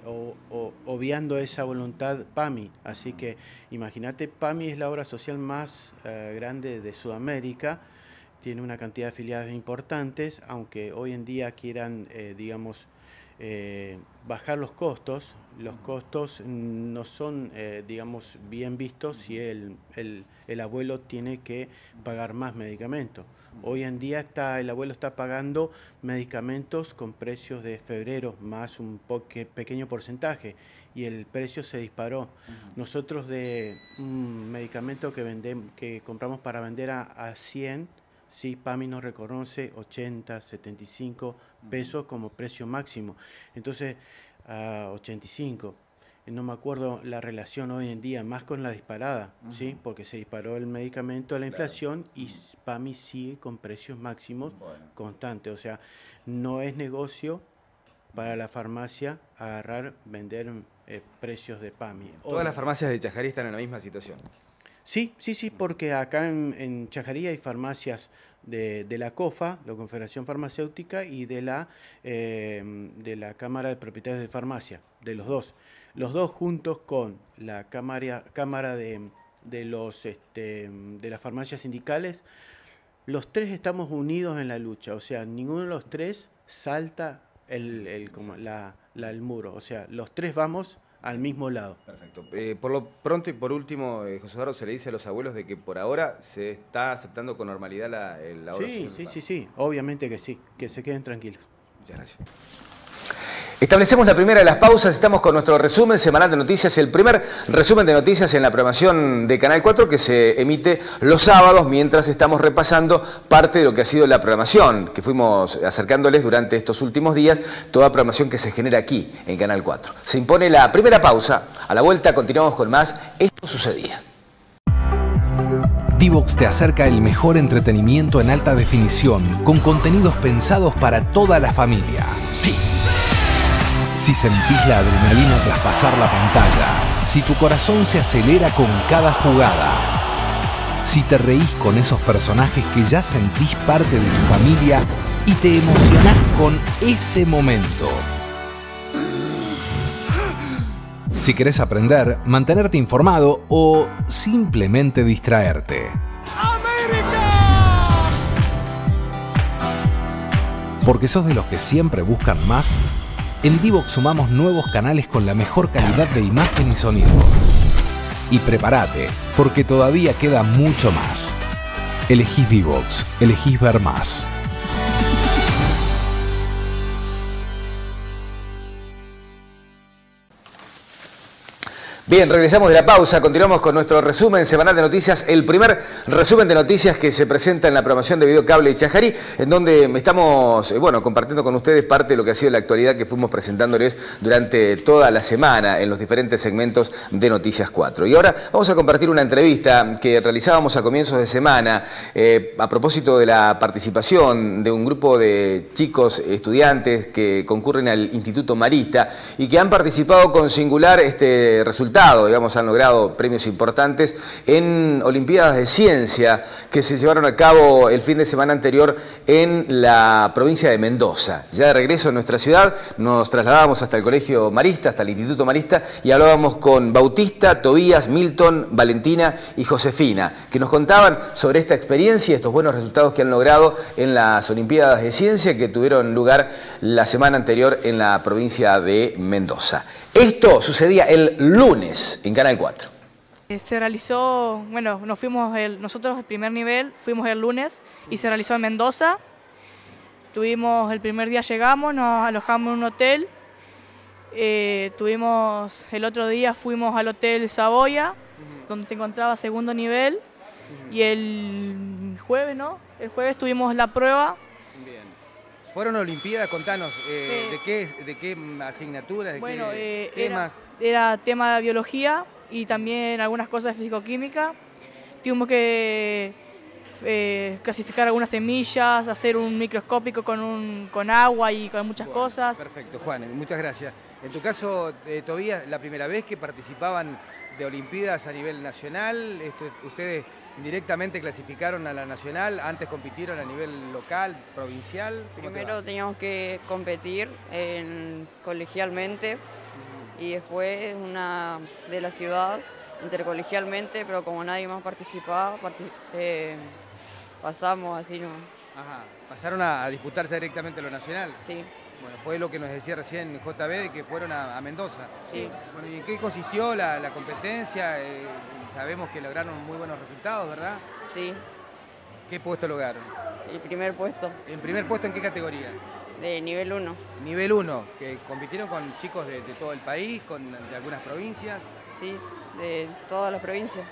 obviando esa voluntad PAMI. Así que imagínate, PAMI es la obra social más grande de Sudamérica tiene una cantidad de afiliados importantes, aunque hoy en día quieran, eh, digamos, eh, bajar los costos, los costos no son, eh, digamos, bien vistos si el, el, abuelo tiene que pagar más medicamentos. Hoy en día está, el abuelo está pagando medicamentos con precios de febrero, más un pequeño porcentaje, y el precio se disparó. Nosotros de un medicamento que, vendemos, que compramos para vender a, a 100, Sí, PAMI nos reconoce 80, 75 pesos como precio máximo. Entonces, a 85. No me acuerdo la relación hoy en día, más con la disparada, ¿sí? porque se disparó el medicamento a la inflación y PAMI sigue con precios máximos constantes. O sea, no es negocio para la farmacia agarrar, vender eh, precios de PAMI. Todas las farmacias de Chajarí están en la misma situación. Sí, sí, sí, porque acá en, en Chajarí hay farmacias de, de, la COFA, la Confederación Farmacéutica, y de la, eh, de la Cámara de Propietarios de Farmacia, de los dos. Los dos juntos con la Cámara, cámara de, de, los, este, de las farmacias sindicales, los tres estamos unidos en la lucha, o sea, ninguno de los tres salta el, el, como la, la, el muro, o sea, los tres vamos al mismo lado. Perfecto. Eh, por lo pronto y por último, eh, José Eduardo, se le dice a los abuelos de que por ahora se está aceptando con normalidad la, la obra. Sí, sí, sí, sí, obviamente que sí, que se queden tranquilos. Muchas gracias. Establecemos la primera de las pausas, estamos con nuestro resumen semanal de noticias, el primer resumen de noticias en la programación de Canal 4 que se emite los sábados mientras estamos repasando parte de lo que ha sido la programación que fuimos acercándoles durante estos últimos días, toda programación que se genera aquí en Canal 4. Se impone la primera pausa, a la vuelta continuamos con más, esto sucedía. Divox te acerca el mejor entretenimiento en alta definición, con contenidos pensados para toda la familia. Sí. Si sentís la adrenalina tras pasar la pantalla, si tu corazón se acelera con cada jugada, si te reís con esos personajes que ya sentís parte de tu familia y te emocionás con ese momento. Si querés aprender, mantenerte informado o simplemente distraerte. Porque sos de los que siempre buscan más, en Divox sumamos nuevos canales con la mejor calidad de imagen y sonido. Y prepárate, porque todavía queda mucho más. Elegís Divox, elegís ver más. Bien, regresamos de la pausa, continuamos con nuestro resumen semanal de noticias, el primer resumen de noticias que se presenta en la programación de Videocable y Chajarí, en donde estamos, bueno, compartiendo con ustedes parte de lo que ha sido la actualidad que fuimos presentándoles durante toda la semana en los diferentes segmentos de Noticias 4. Y ahora vamos a compartir una entrevista que realizábamos a comienzos de semana eh, a propósito de la participación de un grupo de chicos estudiantes que concurren al Instituto Marista y que han participado con singular este resultado digamos, han logrado premios importantes en Olimpiadas de Ciencia que se llevaron a cabo el fin de semana anterior en la provincia de Mendoza. Ya de regreso a nuestra ciudad nos trasladábamos hasta el Colegio Marista, hasta el Instituto Marista y hablábamos con Bautista, Tobías, Milton, Valentina y Josefina, que nos contaban sobre esta experiencia y estos buenos resultados que han logrado en las Olimpiadas de Ciencia que tuvieron lugar la semana anterior en la provincia de Mendoza. Esto sucedía el lunes en Canal 4. Se realizó, bueno, nos fuimos nosotros el primer nivel, fuimos el lunes y se realizó en Mendoza. Tuvimos, el primer día llegamos, nos alojamos en un hotel. Eh, tuvimos, el otro día fuimos al Hotel Saboya, donde se encontraba segundo nivel. Y el jueves, ¿no? El jueves tuvimos la prueba fueron Olimpiadas, contanos, eh, sí. ¿de, qué, ¿de qué asignaturas, de bueno, qué eh, temas? Era, era, tema de biología y también algunas cosas de físico-química. Tuvimos que eh, clasificar algunas semillas, hacer un microscópico con, un, con agua y con muchas bueno, cosas. Perfecto, Juan, muchas gracias. En tu caso, Tobías, la primera vez que participaban de Olimpiadas a nivel nacional, esto, ustedes directamente clasificaron a la nacional, antes compitieron a nivel local, provincial. Primero teníamos que competir en, colegialmente y después una de la ciudad intercolegialmente, pero como nadie más participaba, partic eh, pasamos así no. Ajá. ¿Pasaron a, a, disputarse directamente lo nacional? Sí. Bueno, fue lo que nos decía recién JB de que fueron a, a Mendoza. Sí. Bueno, ¿y en qué consistió la, la competencia? Eh, sabemos que lograron muy buenos resultados, ¿verdad? Sí. ¿Qué puesto lograron? El primer puesto. ¿En primer puesto en qué categoría? De nivel 1. Nivel 1, que compitieron con chicos de, de, todo el país, con de algunas provincias. Sí, de todas las provincias.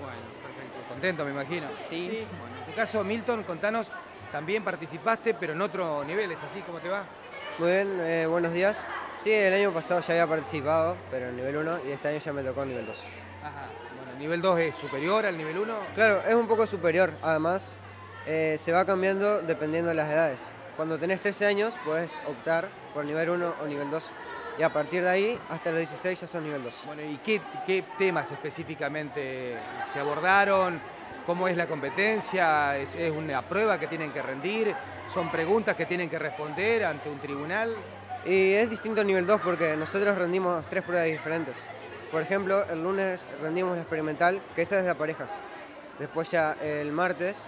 Bueno, perfecto. Contento, me imagino. Sí. sí. Bueno, en tu caso, Milton, contanos, también participaste, pero en otro nivel, ¿es así? ¿Cómo te va? Muy bien, eh, buenos días. Sí, el año pasado ya había participado, pero en nivel 1, y este año ya me tocó nivel 2. Ajá. ¿El nivel 2 es superior al nivel 1? Claro, es un poco superior. Además, eh, se va cambiando dependiendo de las edades. Cuando tenés 13 años, puedes optar por nivel 1 o nivel 2. y a partir de ahí hasta los 16 ya son nivel 2. Bueno, ¿y qué, qué temas específicamente se abordaron? ¿Cómo es la competencia? ¿Es, ¿Es, una prueba que tienen que rendir? ¿Son preguntas que tienen que responder ante un tribunal? Y es distinto al nivel 2 porque nosotros rendimos tres pruebas diferentes. Por ejemplo, el lunes rendimos la experimental, que esa es de parejas. Después ya el martes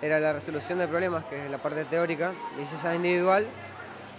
era la resolución de problemas, que es la parte teórica, y esa es individual.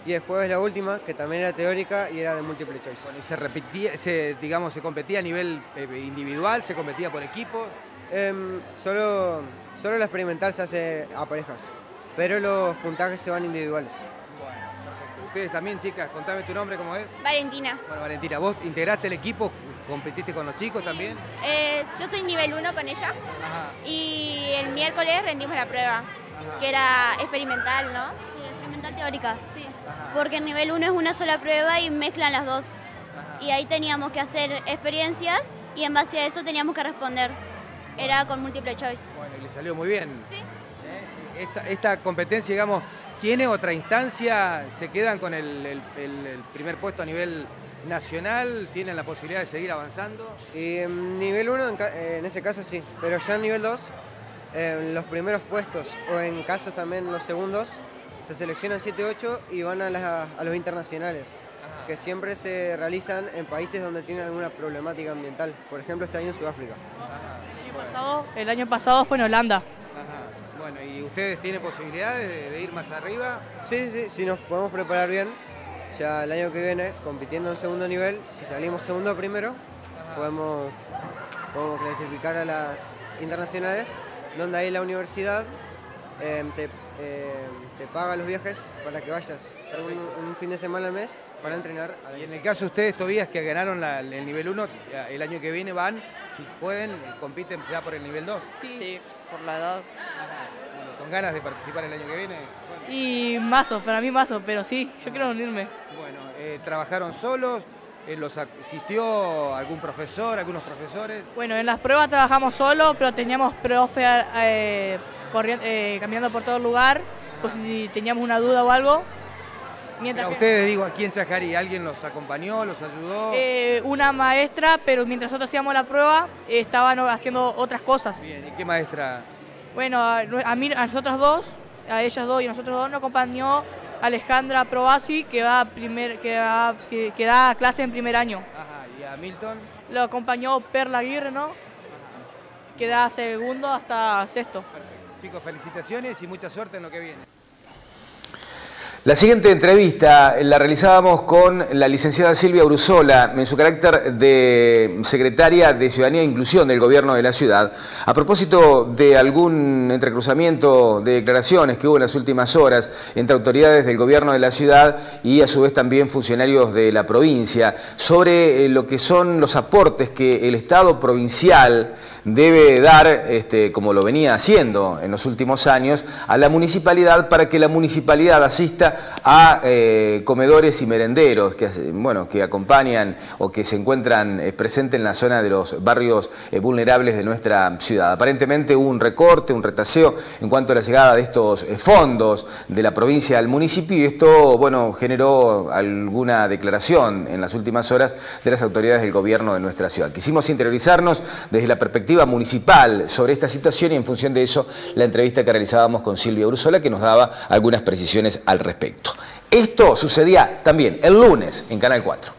Y el jueves la última, que también era teórica y era de múltiple choice. Bueno, ¿y se repetía, se, digamos, se competía a nivel eh, individual, se competía por equipo? Eh, solo, solo la experimental se hace a parejas, pero los puntajes se van individuales. Bueno, perfecto. Ustedes también, chicas, contame tu nombre, ¿cómo es? Valentina. Bueno, Valentina, ¿vos integraste el equipo? ¿Competiste con los chicos también? Eh, yo soy nivel 1 con ella Ajá. y el miércoles rendimos la prueba, Ajá. que era experimental, ¿no? Sí, experimental teórica. Sí. Porque el nivel 1 es una sola prueba y mezclan las dos. Y ahí teníamos que hacer experiencias y en base a eso teníamos que responder. Era con múltiple choice. Bueno, y le salió muy bien. Sí. ¿Eh? Esta, esta competencia, digamos, ¿tiene otra instancia? ¿Se quedan con el- el primer puesto a nivel nacional? ¿Tienen la posibilidad de seguir avanzando? Y en nivel 1 en, eh, ese caso sí, pero ya en nivel 2, en los primeros puestos o en casos también los segundos, se seleccionan 7-8 y van a, las- a los internacionales, que siempre se realizan en países donde tienen alguna problemática ambiental. Por ejemplo, este año en Sudáfrica. El año pasado, el año pasado fue en Holanda. Ajá. Bueno, ¿y ustedes tienen posibilidades de, de ir más arriba? Sí, sí, si nos podemos preparar bien, ya el año que viene, compitiendo en segundo nivel, si salimos segundo o primero, podemos, podemos clasificar a las internacionales, donde ahí la universidad eh, te, eh, te paga los viajes para que vayas un, un fin de semana al mes para entrenar. Y en el caso de ustedes, Tobías, que ganaron la- el nivel 1, el año que viene van, si pueden, compiten ya por el nivel 2. Sí, por la edad. Bueno, ¿Con ganas de participar el año que viene? Y mazo, para mí mazo, pero sí, yo quiero unirme. Bueno, eh, ¿trabajaron solos? Eh, ¿Los asistió algún profesor, algunos profesores? Bueno, en las pruebas trabajamos solo, pero teníamos profe eh, corriendo, eh, caminando por todo el lugar, pues si teníamos una duda o algo. Mientras A ustedes, digo, aquí en Chajarí, ¿alguien los acompañó, los ayudó? Eh, una maestra, pero mientras nosotros hacíamos la prueba, estaban haciendo otras cosas. Bien, ¿y qué maestra? Bueno, a, a mí, a nosotros dos, a ellas dos y a nosotros dos nos acompañó Alejandra Probasi, que va primer, que, va- que, que da clase en primer año. Ajá, ¿y a Milton? Lo acompañó Perla Aguirre, ¿no? Que da segundo hasta sexto. Chicos, felicitaciones y mucha suerte en lo que viene. La siguiente entrevista la realizábamos con la licenciada Silvia Uruzola en su carácter de secretaria de Ciudadanía e Inclusión del Gobierno de la Ciudad, a propósito de algún entrecruzamiento de declaraciones que hubo en las últimas horas entre autoridades del Gobierno de la Ciudad y a su vez también funcionarios de la provincia sobre eh, lo que son los aportes que el Estado provincial debe dar, este, como lo venía haciendo en los últimos años, a la municipalidad para que la municipalidad asista a eh, comedores y merenderos que, bueno, que acompañan o que se encuentran eh, presentes en la zona de los barrios eh, vulnerables de nuestra ciudad. Aparentemente hubo un recorte, un retaseo en cuanto a la llegada de estos fondos de la provincia al municipio y esto bueno, generó alguna declaración en las últimas horas de las autoridades del gobierno de nuestra ciudad. Quisimos interiorizarnos desde la perspectiva municipal sobre esta situación y en función de eso la entrevista que realizábamos con Silvia Ursola que nos daba algunas precisiones al respecto. Esto sucedía también el lunes en Canal 4.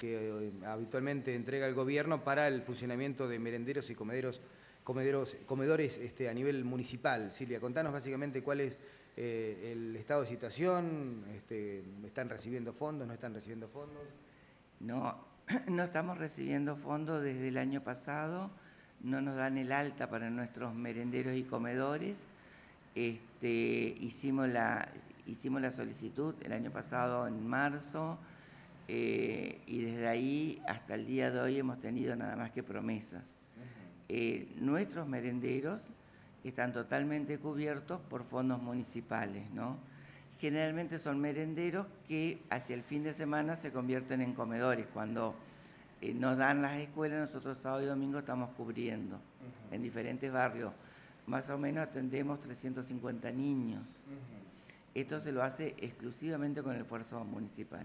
que eh, habitualmente entrega el gobierno para el funcionamiento de merenderos y comederos, comederos, comedores este, a nivel municipal. Silvia, contanos básicamente cuál es eh, el estado de situación, este, ¿están recibiendo fondos, no están recibiendo fondos? No, [COUGHS] no estamos recibiendo fondos desde el año pasado, no nos dan el alta para nuestros merenderos y comedores. Este, hicimos, la, hicimos la solicitud el año pasado en marzo eh, y desde ahí hasta el día de hoy hemos tenido nada más que promesas. Eh, nuestros merenderos están totalmente cubiertos por fondos municipales, ¿no? Generalmente son merenderos que hacia el fin de semana se convierten en comedores. Cuando eh, nos dan las escuelas, nosotros sábado y domingo estamos cubriendo en diferentes barrios. Más o menos atendemos 350 niños. Esto se lo hace exclusivamente con el esfuerzo municipal.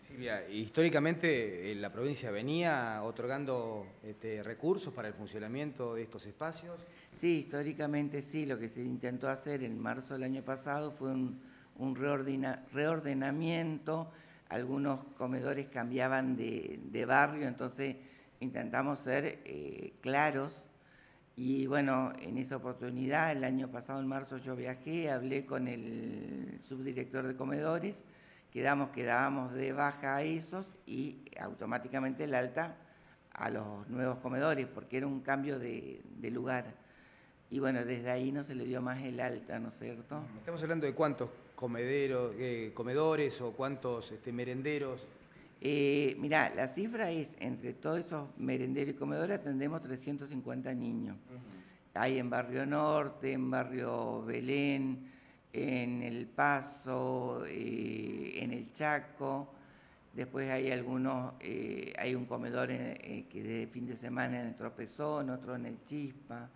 Silvia, históricamente eh, la provincia venía otorgando este, recursos para el funcionamiento de estos espacios. Sí, históricamente sí. Lo que se intentó hacer en marzo del año pasado fue un, reordenamiento. Algunos comedores cambiaban de, barrio, entonces intentamos ser eh, claros y bueno, en esa oportunidad, el año pasado en marzo yo viajé, hablé con el subdirector de comedores, quedamos que dábamos de baja a esos y automáticamente el alta a los nuevos comedores, porque era un cambio de, lugar. Y bueno, desde ahí no se le dio más el alta, ¿no es cierto? Estamos hablando de cuántos comederos, eh, comedores o cuántos este, merenderos. Eh, mirá, la cifra es, entre todos esos merenderos y comedores atendemos 350 niños. Hay en Barrio Norte, en Barrio Belén, en El Paso, eh, en El Chaco. Después hay algunos, eh, hay un comedor que de fin de semana en el Tropezón, otro en el Chispa.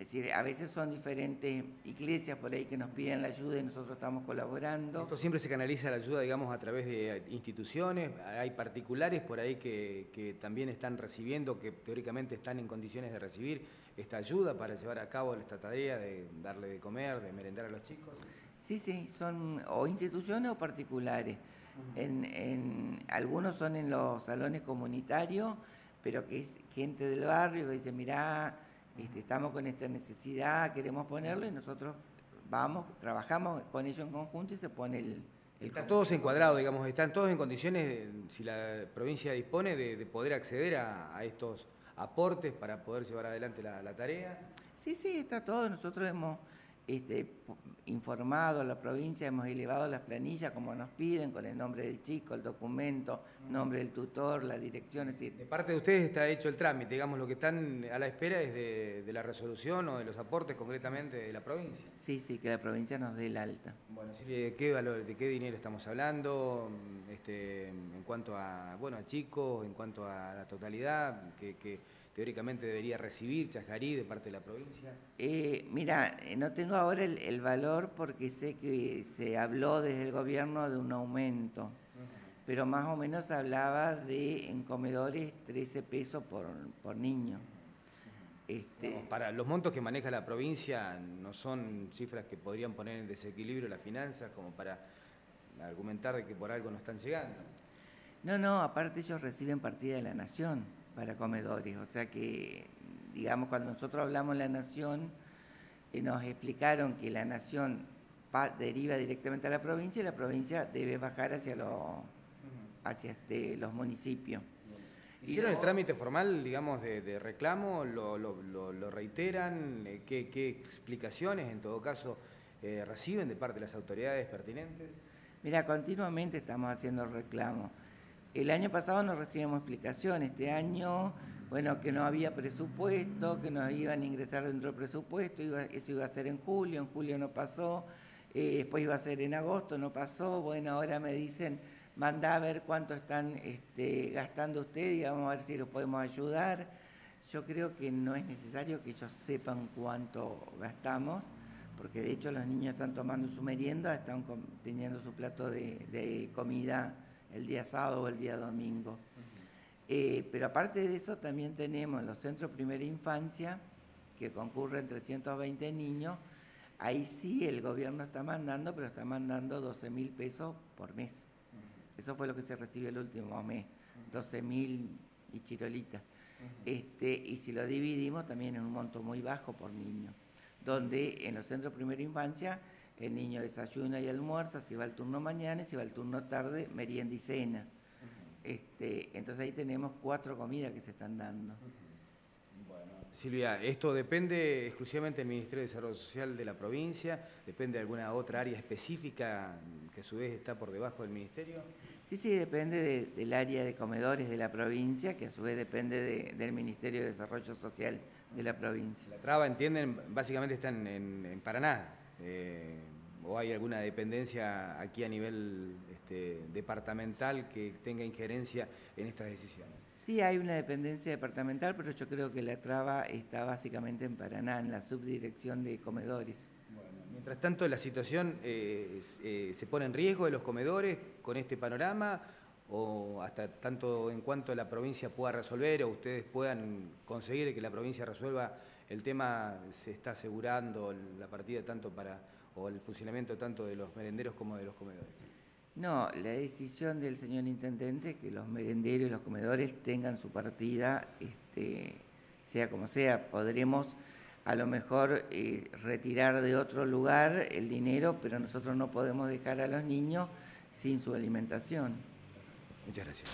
Es decir, a veces son diferentes iglesias por ahí que nos piden la ayuda y nosotros estamos colaborando. Esto siempre se canaliza la ayuda, digamos, a través de instituciones. Hay particulares por ahí que, también están recibiendo, que teóricamente están en condiciones de recibir esta ayuda para llevar a cabo esta tarea de darle de comer, de merendar a los chicos. Sí, sí, son o instituciones o particulares. en, algunos son en los salones comunitarios, pero que es gente del barrio que dice, mirá, este, estamos con esta necesidad, queremos ponerlo y nosotros vamos, trabajamos con ellos en conjunto y se pone el... están todos encuadrados, digamos, están todos en condiciones, si la provincia dispone, de, poder acceder a, estos aportes para poder llevar adelante la, la tarea. Sí, sí, está todo. Nosotros hemos este, informado a la provincia, hemos elevado las planillas como nos piden, con el nombre del chico, el documento, nombre del tutor, la dirección. Es decir, de parte de ustedes está hecho el trámite, digamos, lo que están a la espera es de, la resolución o de los aportes concretamente de la provincia. Sí, sí, que la provincia nos dé el alta. Bueno, ¿de qué valor, de qué dinero estamos hablando? Este, en cuanto a, bueno, a chicos, en cuanto a la totalidad, que teóricamente debería recibir Chajarí de parte de la provincia? Eh, mira, eh, no tengo ahora el, valor porque sé que se habló desde el gobierno de un aumento, pero más o menos hablaba de en comedores 13 pesos por, niño. Este, para los montos que maneja la provincia no son cifras que podrían poner en desequilibrio las finanzas como para argumentar de que por algo no están llegando. No, no, aparte ellos reciben partida de la nación para comedores. O sea que, digamos, cuando nosotros hablamos de la nación, eh, nos explicaron que la nación deriva directamente a la provincia y la provincia debe bajar hacia, hacia este, los municipios. ¿Hicieron el trámite formal, digamos, de, reclamo? ¿Lo, reiteran? Eh, ¿Qué, explicaciones, en todo caso, eh, reciben de parte de las autoridades pertinentes? Mira, continuamente estamos haciendo reclamos. El año pasado no recibimos explicación, este año, bueno, que no había presupuesto, que nos iban a ingresar dentro del presupuesto, eso iba a ser en julio, en julio no pasó, eh, después iba a ser en agosto, no pasó, bueno, ahora me dicen, manda a ver cuánto están este, gastando ustedes y vamos a ver si los podemos ayudar. Yo creo que no es necesario que ellos sepan cuánto gastamos, porque de hecho los niños están tomando su merienda, están teniendo su plato de comida el día sábado o el día domingo. Eh, pero aparte de eso también tenemos los centros primera infancia, que concurren 320 niños. Ahí sí el gobierno está mandando, pero está mandando 12 mil pesos por mes. Eso fue lo que se recibió el último mes, 12 mil y chirolitas. este, y si lo dividimos también es un monto muy bajo por niño, donde en los centros primera infancia el niño desayuna y almuerza, si va al turno mañana, si va al turno tarde, merienda y cena. Este, entonces ahí tenemos cuatro comidas que se están dando. Silvia, ¿esto depende exclusivamente del Ministerio de Desarrollo Social de la provincia? ¿Depende de alguna otra área específica que a su vez está por debajo del Ministerio? Sí, sí, depende del área de comedores de la provincia, que a su vez depende del Ministerio de Desarrollo Social de la provincia. La traba, entienden, básicamente está en, Paraná. Eh, ¿O hay alguna dependencia aquí a nivel este, departamental que tenga injerencia en estas decisiones? Sí, hay una dependencia departamental, pero yo creo que la traba está básicamente en Paraná, en la subdirección de comedores. Bueno, Mientras tanto, la situación eh, eh, se pone en riesgo de los comedores con este panorama o hasta tanto en cuanto la provincia pueda resolver o ustedes puedan conseguir que la provincia resuelva el tema, se está asegurando la partida tanto para o el funcionamiento tanto de los merenderos como de los comedores. No, la decisión del señor intendente que los merenderos y los comedores tengan su partida, este, sea como sea, podremos a lo mejor eh, retirar de otro lugar el dinero, pero nosotros no podemos dejar a los niños sin su alimentación. Muchas gracias.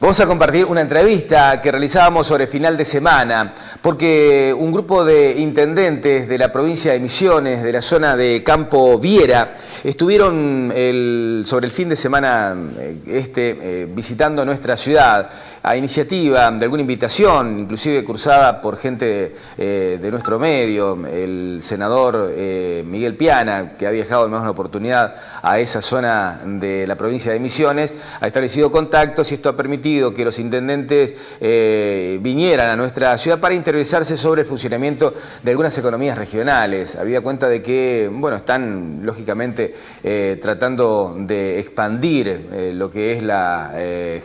Vamos a compartir una entrevista que realizábamos sobre final de semana, porque un grupo de intendentes de la provincia de Misiones, de la zona de Campo Viera, estuvieron sobre el fin de semana eh, este, eh, visitando nuestra ciudad a iniciativa de alguna invitación, inclusive cursada por gente eh, de nuestro medio, el senador Miguel Piana, que ha viajado en más una oportunidad a esa zona de la provincia de Misiones, ha establecido contacto y esto ha permitido que los intendentes eh, vinieran a nuestra ciudad para interiorizarse sobre el funcionamiento de algunas economías regionales. Había cuenta de que, bueno, están lógicamente eh, tratando de expandir eh, lo que es la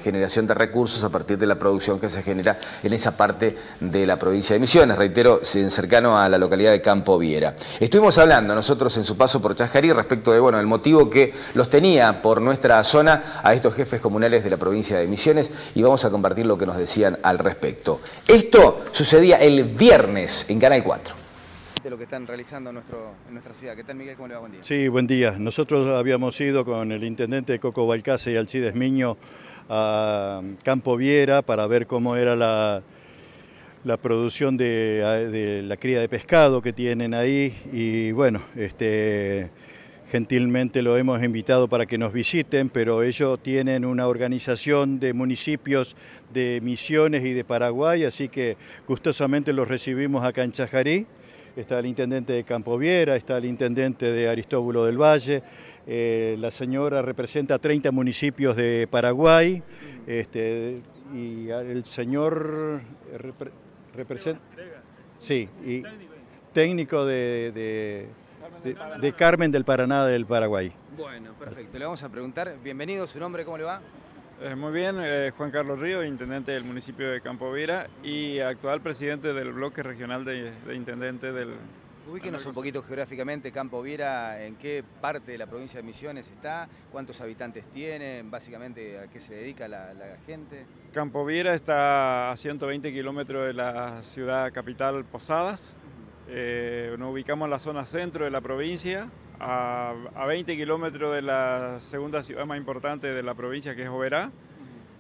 generación de recursos a partir de la producción que se genera en esa parte de la provincia de Misiones, reitero, cercano a la localidad de Campo Viera. Estuvimos hablando nosotros en su paso por Chascarí respecto de, bueno, el motivo que los tenía por nuestra zona a estos jefes comunales de la provincia provincia de Misiones y vamos a compartir lo que nos decían al respecto. Esto sucedía el viernes en Canal 4 de lo que están realizando en, nuestro, en nuestra ciudad. ¿Qué tal, Miguel? ¿Cómo le va? Buen día. Sí, buen día. Nosotros habíamos ido con el intendente Coco Balcase y Alcides Miño a Campo Viera para ver cómo era la, la producción de, de, la cría de pescado que tienen ahí y bueno, este Gentilmente lo hemos invitado para que nos visiten, pero ellos tienen una organización de municipios de Misiones y de Paraguay, así que gustosamente los recibimos acá en Chajarí. Está el intendente de Campoviera, está el intendente de Aristóbulo del Valle, eh, la señora representa 30 municipios de Paraguay este, y el señor representa... Sí, y técnico de de, Carmen del Paraná del Paraguay. Bueno, perfecto. Le vamos a preguntar. Bienvenido, su nombre, ¿cómo le va? Eh, muy bien, eh, Juan Carlos Río, intendente del municipio de Campo Vira y actual presidente del bloque regional de, de intendente del... Ubíquenos un poquito geográficamente, Campo Viera, ¿en qué parte de la provincia de Misiones está? ¿Cuántos habitantes tiene? Básicamente, ¿a qué se dedica la, gente? Campo Viera está a 120 kilómetros de la ciudad capital Posadas, eh, nos ubicamos en la zona centro de la provincia, a, 20 kilómetros de la segunda ciudad más importante de la provincia, que es Oberá.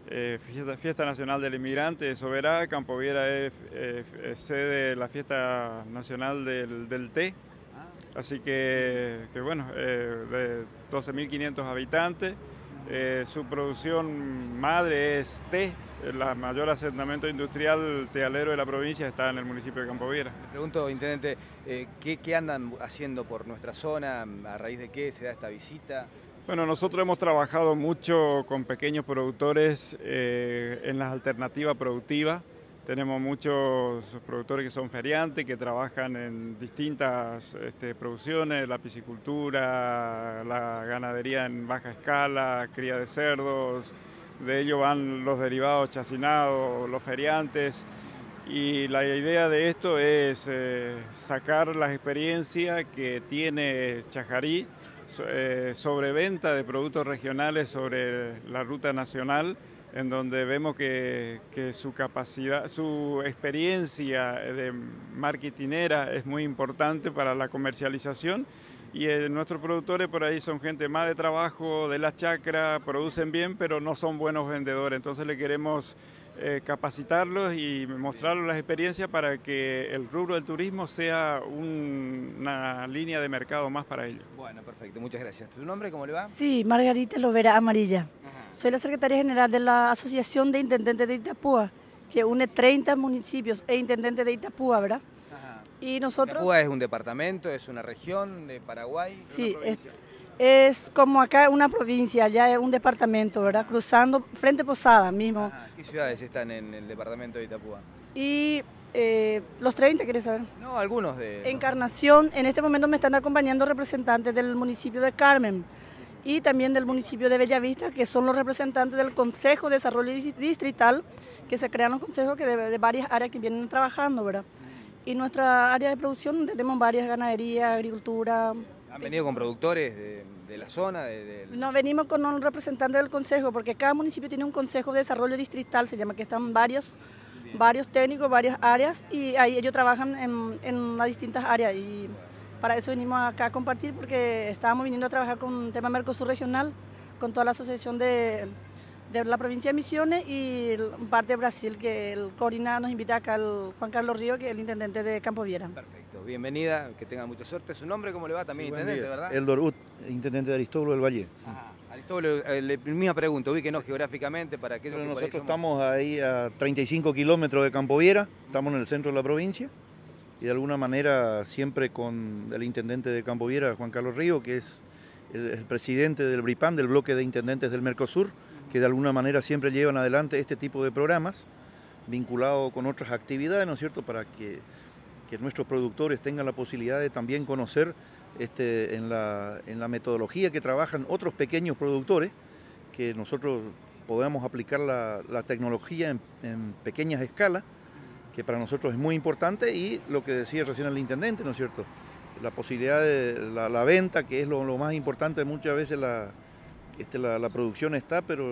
Eh, fiesta, Nacional del Inmigrante de Soberá, Campo Viera es, sede de la Fiesta Nacional del, Té. Así que, bueno, eh, de 12.500 habitantes. su producción madre es té, el mayor asentamiento industrial tealero de la provincia está en el municipio de Campo Viera. Le pregunto, Intendente, eh, ¿qué, andan haciendo por nuestra zona? ¿A raíz de qué se da esta visita? Bueno, nosotros hemos trabajado mucho con pequeños productores eh, en las alternativas productivas. Tenemos muchos productores que son feriantes, que trabajan en distintas este, producciones, la piscicultura, la ganadería en baja escala, cría de cerdos, de ello van los derivados chacinados, los feriantes, y la idea de esto es eh, sacar la experiencia que tiene Chajarí eh, sobre venta de productos regionales sobre la ruta nacional, en donde vemos que, que su capacidad, su experiencia de marketinera es muy importante para la comercialización y eh, nuestros productores por ahí son gente más de trabajo, de la chacra, producen bien, pero no son buenos vendedores. Entonces le queremos eh, capacitarlos y mostrarles las experiencias para que el rubro del turismo sea una línea de mercado más para ellos. Bueno, perfecto, muchas gracias. ¿Tu nombre cómo le va? Sí, Margarita Lovera Amarilla. Soy la secretaria general de la Asociación de Intendentes de Itapúa, que une 30 municipios e intendentes de Itapúa, ¿verdad? Y nosotros... es un departamento, es una región de Paraguay. Sí, es, como acá una provincia, ya es un departamento, ¿verdad? Cruzando frente Posada mismo. ¿Qué ciudades están en el departamento de Itapúa? Y Eh, los 30, ¿querés saber? No, algunos de... Encarnación, en este momento me están acompañando representantes del municipio de Carmen y también del municipio de Bellavista, que son los representantes del Consejo de Desarrollo Distrital, que se crean los consejos que de, varias áreas que vienen trabajando, ¿verdad? Y nuestra área de producción tenemos varias ganadería, agricultura. ¿Han venido con productores de, la zona? No, venimos con un representante del consejo, porque cada municipio tiene un consejo de desarrollo distrital, se llama, que están varios, varios técnicos, varias áreas, y ahí ellos trabajan en, en las distintas áreas. Y para eso venimos acá a compartir, porque estábamos viniendo a trabajar con un tema Mercosur regional, con toda la asociación de de la provincia de Misiones y parte de Brasil, que el coordinador nos invita acá al Juan Carlos Río, que es el intendente de Campo Viera. Perfecto, bienvenida, que tenga mucha suerte. ¿Su nombre cómo le va también, intendente, verdad? Eldor Ut, intendente de Aristóbulo del Valle. Aristóbulo, eh, la misma pregunta, ubíquenos geográficamente para que... nosotros estamos ahí a 35 kilómetros de Campo Viera, estamos en el centro de la provincia y de alguna manera siempre con el intendente de Campo Viera, Juan Carlos Río, que es el, el presidente del BRIPAN, del bloque de intendentes del Mercosur, que de alguna manera siempre llevan adelante este tipo de programas vinculados con otras actividades, ¿no es cierto?, para que, nuestros productores tengan la posibilidad de también conocer este, en, la, metodología que trabajan otros pequeños productores, que nosotros podamos aplicar la, tecnología en, pequeñas escalas, que para nosotros es muy importante, y lo que decía recién el intendente, ¿no es cierto?, la posibilidad de la, venta, que es lo, lo más importante muchas veces la este, la, producción está, pero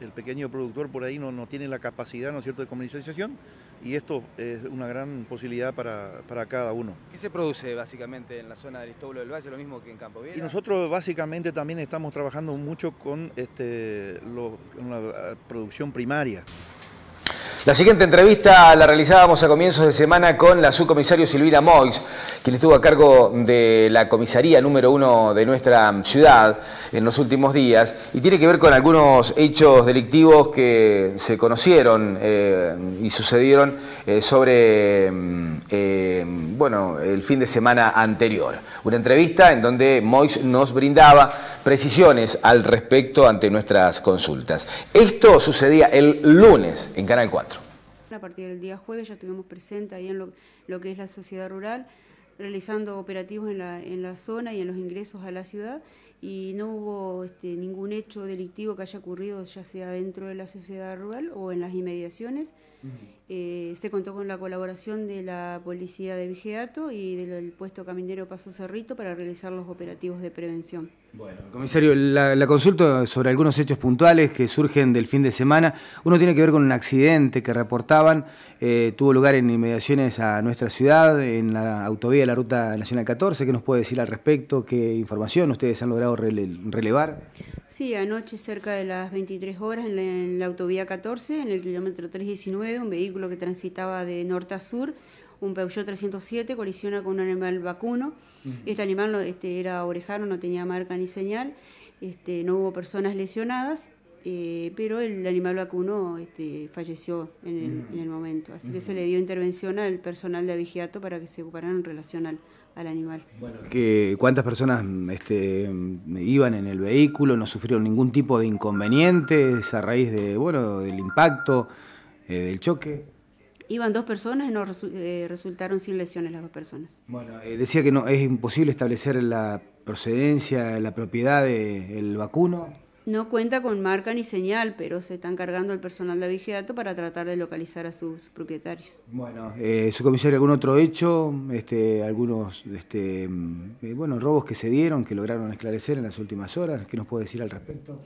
el, pequeño productor por ahí no, no, tiene la capacidad ¿no cierto? de comercialización y esto es una gran posibilidad para, cada uno. ¿Qué se produce básicamente en la zona de Aristóbulo del Valle, lo mismo que en Campo Viera? Y nosotros básicamente también estamos trabajando mucho con, este, con la producción primaria. La siguiente entrevista la realizábamos a comienzos de semana con la subcomisario Silvina Moix, quien estuvo a cargo de la comisaría número uno de nuestra ciudad en los últimos días y tiene que ver con algunos hechos delictivos que se conocieron eh, y sucedieron eh, sobre mm, eh, bueno, el fin de semana anterior. Una entrevista en donde Moix nos brindaba precisiones al respecto ante nuestras consultas. Esto sucedía el lunes en Canal 4. Partir del día jueves ya estuvimos presentes ahí en lo, que es la sociedad rural, realizando operativos en la, en la zona y en los ingresos a la ciudad y no hubo este, ningún hecho delictivo que haya ocurrido ya sea dentro de la sociedad rural o en las inmediaciones. Eh, se contó con la colaboración de la Policía de Vigiato y del puesto caminero Paso Cerrito para realizar los operativos de prevención. Bueno, comisario, la, consulta sobre algunos hechos puntuales que surgen del fin de semana, uno tiene que ver con un accidente que reportaban, eh, tuvo lugar en inmediaciones a nuestra ciudad, en la autovía de la Ruta Nacional 14, ¿qué nos puede decir al respecto? ¿Qué información ustedes han logrado relevar? Sí, anoche cerca de las 23 horas en la, autovía 14, en el kilómetro 319, un vehículo que transitaba de norte a sur, un Peugeot 307, colisiona con un animal vacuno. Este animal este, era orejano, no tenía marca ni señal, este, no hubo personas lesionadas, eh, pero el animal vacuno este, falleció en el, momento. Así que se le dio intervención al personal de Avigiato para que se ocuparan en relación al, al animal. ¿Cuántas personas este, iban en el vehículo? ¿No sufrieron ningún tipo de inconvenientes a raíz de, bueno, del impacto, eh, del choque? Iban dos personas y no eh, resultaron sin lesiones las dos personas. Bueno, eh, decía que no es imposible establecer la procedencia, la propiedad del vacuno. No cuenta con marca ni señal, pero se están cargando el personal de vigilato para tratar de localizar a sus propietarios. Bueno, eh, ¿su comisario algún otro hecho? Este, algunos este, eh, bueno, robos que se dieron, que lograron esclarecer en las últimas horas. ¿Qué nos puede decir al respecto?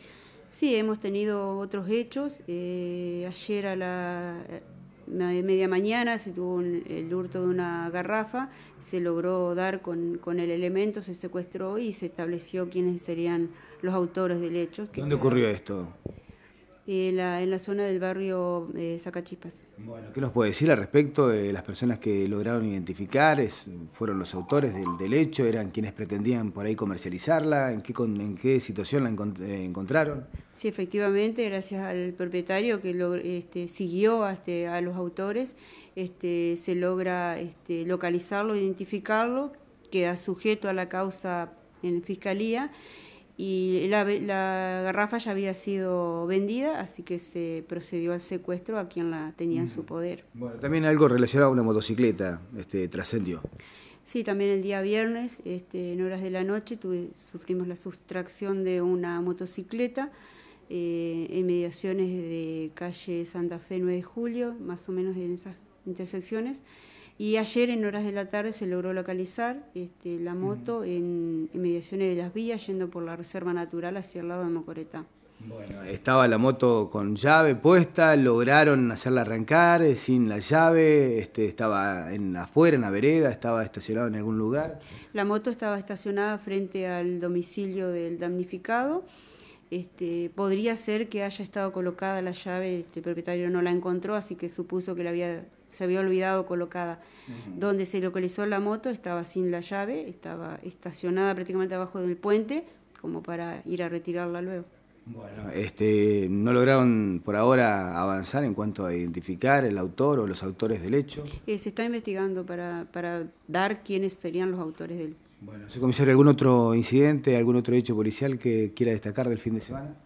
Sí, hemos tenido otros hechos. Eh, ayer a la media mañana se tuvo el hurto de una garrafa, se logró dar con, con, el elemento, se secuestró y se estableció quiénes serían los autores del hecho. ¿Dónde ocurrió esto? En la, en la zona del barrio eh, Zacachipas. Bueno, ¿qué nos puede decir al respecto de las personas que lograron identificar? Es, ¿Fueron los autores del, del, hecho? ¿Eran quienes pretendían por ahí comercializarla? ¿En qué, en qué situación la eh, encontraron? Sí, efectivamente, gracias al propietario que este, siguió este, a los autores, este, se logra este, localizarlo, identificarlo, queda sujeto a la causa en fiscalía y la, la, garrafa ya había sido vendida, así que se procedió al secuestro a quien la tenía en su poder. Bueno, también algo relacionado a una motocicleta este, trascendió. Sí, también el día viernes, este, en horas de la noche, tuve, sufrimos la sustracción de una motocicleta eh, en mediaciones de calle Santa Fe 9 de Julio, más o menos en esas intersecciones. Y ayer en horas de la tarde se logró localizar este, la moto en, mediaciones de las vías yendo por la Reserva Natural hacia el lado de Mocoretá. Bueno, estaba la moto con llave puesta, lograron hacerla arrancar eh, sin la llave, este, estaba en, afuera, en la vereda, estaba estacionado en algún lugar. La moto estaba estacionada frente al domicilio del damnificado. Este, podría ser que haya estado colocada la llave, este, el propietario no la encontró, así que supuso que la había se había olvidado colocada. Donde se localizó la moto estaba sin la llave, estaba estacionada prácticamente abajo del puente, como para ir a retirarla luego. Bueno, este, ¿no lograron por ahora avanzar en cuanto a identificar el autor o los autores del hecho? Eh, se está investigando para, para dar quiénes serían los autores del Bueno, ¿se comisario algún otro incidente, algún otro hecho policial que quiera destacar del fin de semana?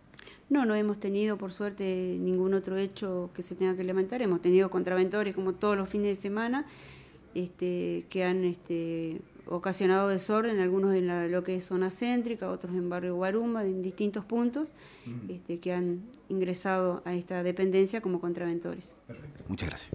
No, no hemos tenido, por suerte, ningún otro hecho que se tenga que lamentar. Hemos tenido contraventores como todos los fines de semana este, que han este, ocasionado desorden, algunos en lo que es zona céntrica, otros en barrio Guarumba, en distintos puntos, este, que han ingresado a esta dependencia como contraventores. Perfecto. Muchas gracias.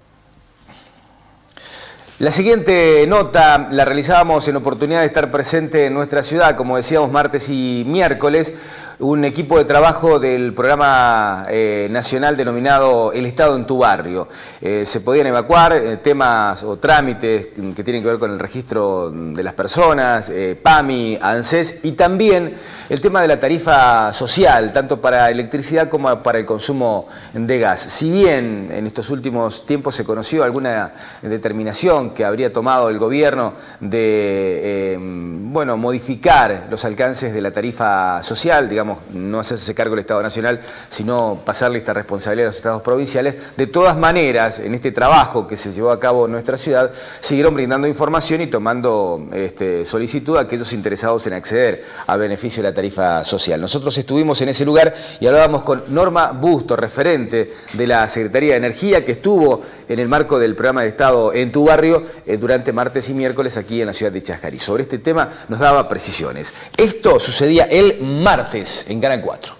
La siguiente nota la realizábamos en oportunidad de estar presente en nuestra ciudad, como decíamos, martes y miércoles, un equipo de trabajo del programa eh, nacional denominado El Estado en tu barrio. Eh, se podían evacuar eh, temas o trámites que tienen que ver con el registro de las personas, PAMI, ANSES y también el tema de la tarifa social, tanto para electricidad como para el consumo de gas. Si bien en estos últimos tiempos se conoció alguna determinación que habría tomado el gobierno de bueno, modificar los alcances de la tarifa social, digamos, no hacerse cargo el Estado Nacional, sino pasarle esta responsabilidad a los estados provinciales. De todas maneras, en este trabajo que se llevó a cabo en nuestra ciudad, siguieron brindando información y tomando este, solicitud a aquellos interesados en acceder a beneficio de la tarifa social. Nosotros estuvimos en ese lugar y hablábamos con Norma Busto, referente de la Secretaría de Energía, que estuvo en el marco del programa de Estado en tu barrio eh, durante martes y miércoles aquí en la ciudad de Chascarí. Sobre este tema nos daba precisiones. Esto sucedía el martes en Canal 4.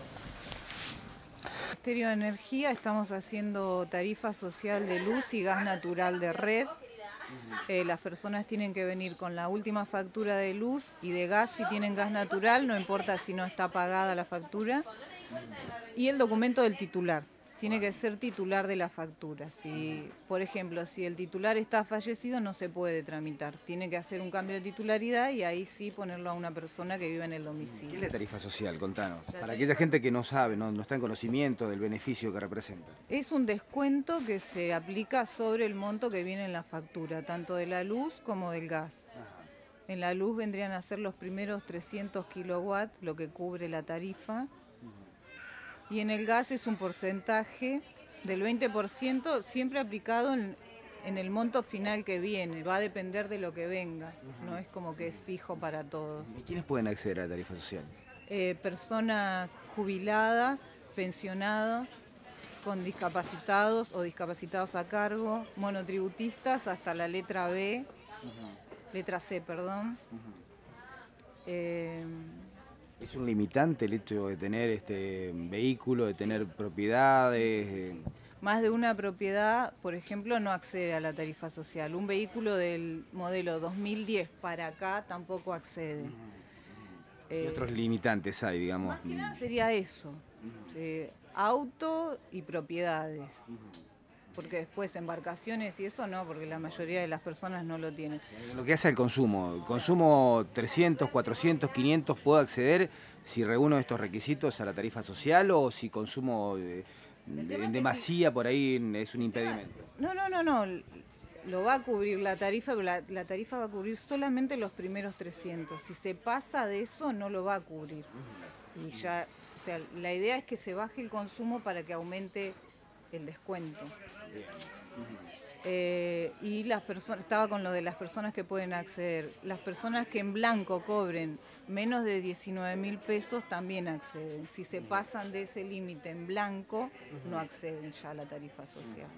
Ministerio de Energía estamos haciendo tarifa social de luz y gas natural de red. Eh, las personas tienen que venir con la última factura de luz y de gas si tienen gas natural, no importa si no está pagada la factura, y el documento del titular tiene que ser titular de la factura. Si, por ejemplo, si el titular está fallecido, no se puede tramitar. Tiene que hacer un cambio de titularidad y ahí sí ponerlo a una persona que vive en el domicilio. ¿Qué es la tarifa social? Contanos. Para aquella gente que no sabe, no, está en conocimiento del beneficio que representa. Es un descuento que se aplica sobre el monto que viene en la factura, tanto de la luz como del gas. En la luz vendrían a ser los primeros 300 kilowatts, lo que cubre la tarifa y en el gas es un porcentaje del 20% siempre aplicado en, el monto final que viene, va a depender de lo que venga, no es como que es fijo para todos. ¿Y quiénes pueden acceder a la tarifa social? Eh, personas jubiladas, pensionados, con discapacitados o discapacitados a cargo, monotributistas hasta la letra B, letra C, perdón. ¿Es un limitante el hecho de tener este vehículo, de tener propiedades? Más de una propiedad, por ejemplo, no accede a la tarifa social. Un vehículo del modelo 2010 para acá tampoco accede. ¿Qué eh, otros limitantes hay, digamos? sería eso. Eh, auto y propiedades porque después embarcaciones y eso no, porque la mayoría de las personas no lo tienen. Lo que hace al consumo, el consumo 300, 400, 500, ¿puedo acceder si reúno estos requisitos a la tarifa social o si consumo en demasía por ahí es un impedimento? No, no, no, no, lo va a cubrir la tarifa, pero la, tarifa va a cubrir solamente los primeros 300. Si se pasa de eso, no lo va a cubrir. Y ya, o sea, la idea es que se baje el consumo para que aumente el descuento. Eh, y las personas, estaba con lo de las personas que pueden acceder. Las personas que en blanco cobren menos de 19 mil pesos también acceden. Si se pasan de ese límite en blanco, no acceden ya a la tarifa social.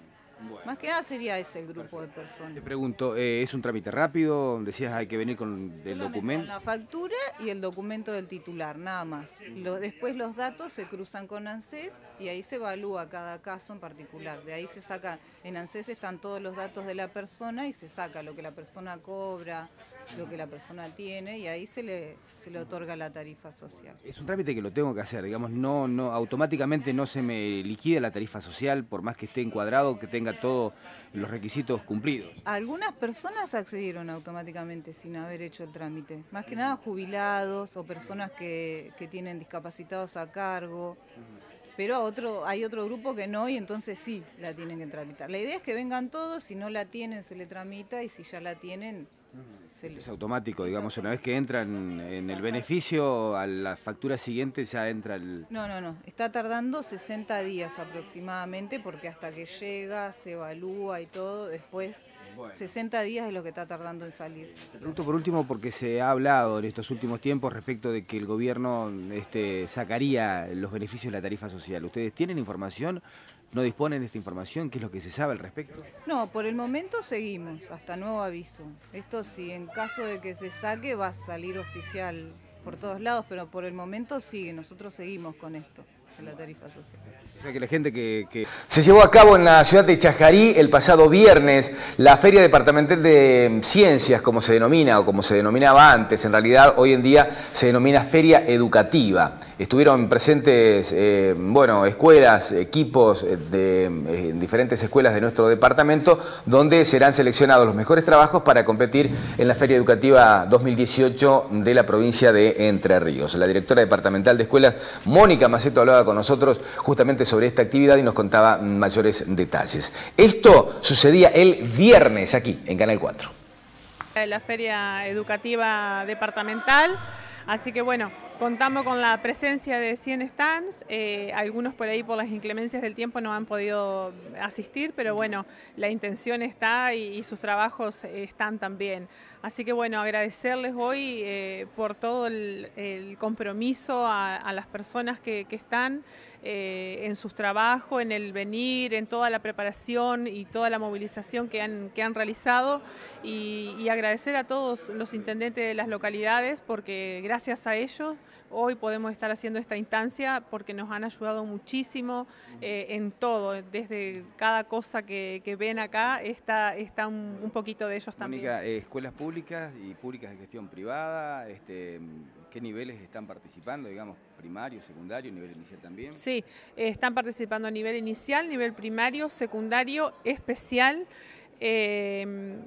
Más que nada sería ese el grupo de personas. Te pregunto, eh, ¿es un trámite rápido? Decías hay que venir con el Con documento. la factura y el documento del titular, nada más. Lo- después los datos se cruzan con ANSES y ahí se evalúa cada caso en particular. De ahí se saca, en ANSES están todos los datos de la persona y se saca lo que la persona cobra, lo que la persona tiene y ahí se le, se le otorga la tarifa social. Es un trámite que lo tengo que hacer, digamos, no, no, automáticamente no se me liquida la tarifa social por más que esté encuadrado, que tenga todos los requisitos cumplidos. Algunas personas accedieron automáticamente sin haber hecho el trámite, más que nada jubilados o personas que, que tienen discapacitados a cargo, pero a otro, hay otro grupo que no y entonces sí la tienen que tramitar. La idea es que vengan todos, si no la tienen se le tramita y si ya la tienen le... Es automático, digamos, una vez que entran en el beneficio, a la factura siguiente ya entra el... No, no, no, está tardando 60 días aproximadamente porque hasta que llega, se evalúa y todo, después 60 días es lo que está tardando en salir. Te pregunto por último porque se ha hablado en estos últimos tiempos respecto de que el gobierno este, sacaría los beneficios de la tarifa social. ¿Ustedes tienen información? ¿No disponen de esta información? ¿Qué es lo que se sabe al respecto? No, por el momento seguimos, hasta nuevo aviso. Esto sí, en caso de que se saque va a salir oficial por todos lados, pero por el momento sigue, nosotros seguimos con esto, de la tarifa social. Se llevó a cabo en la ciudad de Chajarí el pasado viernes la Feria Departamental de Ciencias, como se denomina o como se denominaba antes. En realidad, hoy en día se denomina Feria Educativa. Estuvieron presentes, eh, bueno, escuelas, equipos eh, de eh, diferentes escuelas de nuestro departamento, donde serán seleccionados los mejores trabajos para competir en la Feria Educativa 2018 de la provincia de Entre Ríos. La directora departamental de escuelas, Mónica Maceto, hablaba con nosotros justamente sobre esta actividad y nos contaba mayores detalles. Esto sucedía el viernes aquí, en Canal 4. la feria educativa departamental. Así que bueno, contamos con la presencia de 100 stands, eh, algunos por ahí por las inclemencias del tiempo no han podido asistir, pero bueno, la intención está y, sus trabajos están también. Así que bueno, agradecerles hoy eh, por todo el, compromiso a, las personas que están eh, en sus trabajos, en el venir, en toda la preparación y toda la movilización que han, que han realizado y, agradecer a todos los intendentes de las localidades porque gracias a ellos hoy podemos estar haciendo esta instancia porque nos han ayudado muchísimo eh, en todo, desde cada cosa que, ven acá está, está un, un, poquito de ellos también. Mónica, eh, escuelas públicas y públicas de gestión privada, este, ¿qué niveles están participando, digamos, primario, secundario, nivel inicial también? Sí, están participando a nivel inicial, nivel primario, secundario, especial. Eh,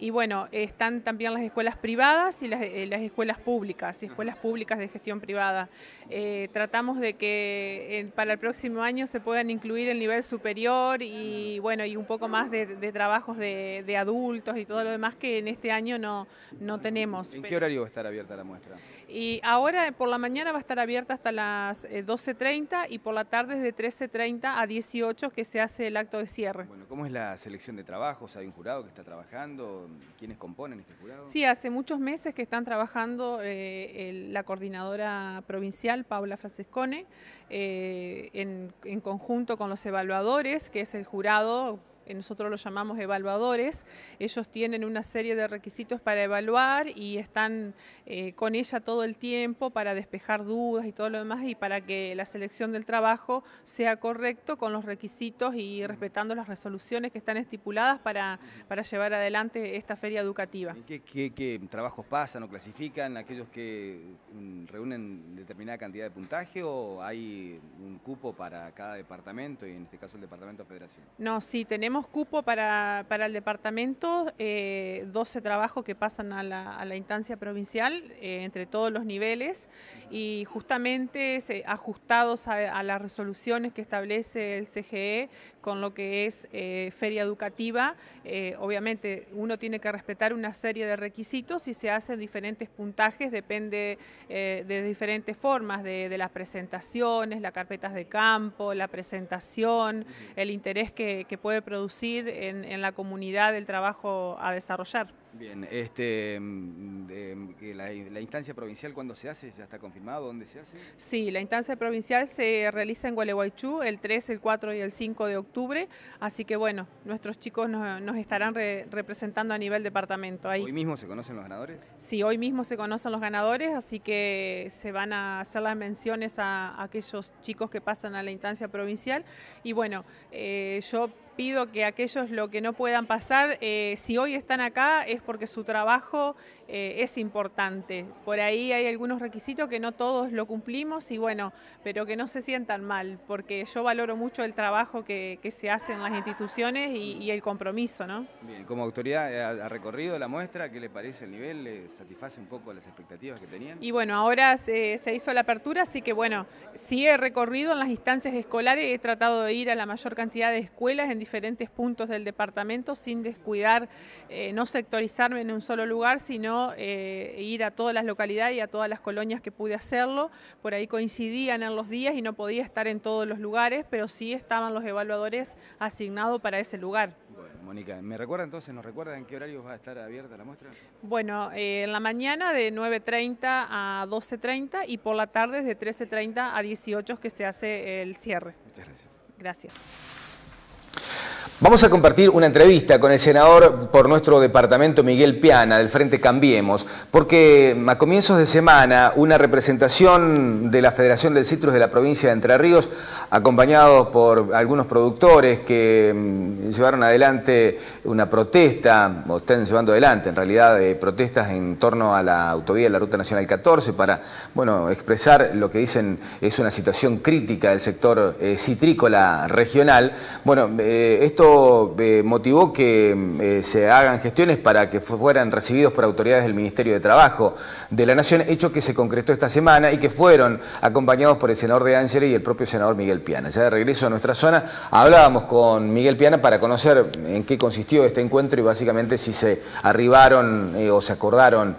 y bueno, están también las escuelas privadas y las, eh, las escuelas públicas, y escuelas públicas de gestión privada. Eh, tratamos de que eh, para el próximo año se puedan incluir el nivel superior y bueno, y un poco más de, de trabajos de, de, adultos y todo lo demás que en este año no, no tenemos. ¿En qué horario va a estar abierta la muestra? Y ahora por la mañana va a estar abierta hasta las 12.30 y por la tarde de 13.30 a 18 que se hace el acto de cierre. Bueno, ¿cómo es la selección de trabajos? ¿Hay un jurado que está trabajando? ¿Quiénes componen este jurado? Sí, hace muchos meses que están trabajando eh, el, la coordinadora provincial, Paula Francescone, eh, en, en conjunto con los evaluadores, que es el jurado nosotros los llamamos evaluadores, ellos tienen una serie de requisitos para evaluar y están eh, con ella todo el tiempo para despejar dudas y todo lo demás y para que la selección del trabajo sea correcto con los requisitos y respetando las resoluciones que están estipuladas para, para llevar adelante esta feria educativa. ¿Qué, qué, qué trabajos pasan o clasifican aquellos que um, reúnen determinada cantidad de puntaje o hay un cupo para cada departamento y en este caso el departamento de federación? No, sí, tenemos cupo para, para el departamento, eh, 12 trabajos que pasan a la, a la instancia provincial eh, entre todos los niveles y justamente ajustados a, las resoluciones que establece el CGE con lo que es eh, feria educativa. Eh, obviamente uno tiene que respetar una serie de requisitos y se hacen diferentes puntajes, depende de diferentes formas, de, de, las presentaciones, las carpetas de campo, la presentación, el interés que, que puede producir en, en la comunidad del trabajo a desarrollar. Bien, este, mm, de- la, la instancia provincial, ¿cuándo se hace? ¿Ya está confirmado? ¿Dónde se hace? Sí, la instancia provincial se realiza en Gualeguaychú el 3, el 4 y el 5 de octubre, así que bueno, nuestros chicos nos, nos estarán re- representando a nivel departamento ahí. ¿Hoy mismo se conocen los ganadores? Sí, hoy mismo se conocen los ganadores, así que se van a hacer las menciones a, aquellos chicos que pasan a la instancia provincial. Y bueno, eh, yo pido que aquellos lo que no puedan pasar, eh, si hoy están acá es porque su trabajo eh, es importante. Por ahí hay algunos requisitos que no todos lo cumplimos y bueno, pero que no se sientan mal, porque yo valoro mucho el trabajo que, que se hace en las instituciones y, y el compromiso, ¿no? Bien, como autoridad eh, ha, ha recorrido la muestra, ¿qué le parece el nivel? ¿Le satisface un poco las expectativas que tenían? Y bueno, ahora se, se hizo la apertura, así que bueno, sí he recorrido en las instancias escolares, he tratado de ir a la mayor cantidad de escuelas en diferentes puntos del departamento sin descuidar, eh, no sectorizarme en un solo lugar, sino eh, ir a todas las localidades y a todas las colonias que pude hacerlo. Por ahí coincidían en los días y no podía estar en todos los lugares, pero sí estaban los evaluadores asignados para ese lugar. Bueno, Mónica, ¿me recuerda entonces, nos recuerda en qué horarios va a estar abierta la muestra? Bueno, eh, en la mañana de 9.30 a 12.30 y por la tarde de 13.30 a 18 que se hace el cierre. Muchas gracias. Gracias. Vamos a compartir una entrevista con el senador por nuestro departamento Miguel Piana del Frente Cambiemos, porque a comienzos de semana una representación de la Federación del Citrus de la provincia de Entre Ríos, acompañados por algunos productores que mm, llevaron adelante una protesta, o están llevando adelante en realidad eh, protestas en torno a la autovía de la Ruta Nacional 14 para bueno, expresar lo que dicen es una situación crítica del sector eh, citrícola regional. Bueno, eh, esto eh, motivó que eh, se hagan gestiones para que fu- fueran recibidos por autoridades del Ministerio de Trabajo de la Nación, hecho que se concretó esta semana y que fueron acompañados por el senador de Ángeles y el propio senador Miguel Piana. Ya de regreso a nuestra zona, hablábamos con Miguel Piana para conocer en qué consistió este encuentro y básicamente si se arribaron eh, o se acordaron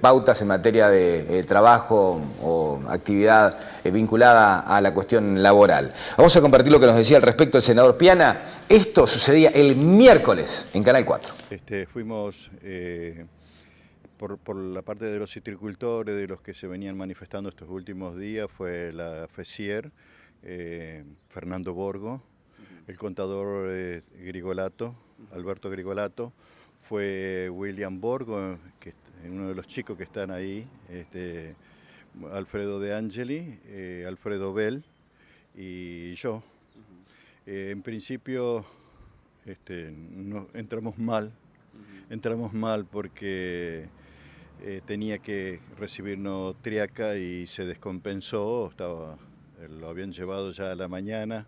pautas en materia de trabajo o actividad vinculada a la cuestión laboral. Vamos a compartir lo que nos decía al respecto el senador Piana. Esto sucedía el miércoles en Canal 4. Este, fuimos eh, por, la parte de los citricultores, de los que se venían manifestando estos últimos días, fue la FECIER, eh, Fernando Borgo, el contador eh, Grigolato, Alberto Grigolato, fue William Borgo, que uno de los chicos que están ahí, este, Alfredo De Angeli, eh, Alfredo Bell y yo. Eh, en principio este, no, entramos mal, entramos mal porque eh, tenía que recibirnos Triaca y se descompensó, estaba, eh, lo habían llevado ya a la mañana,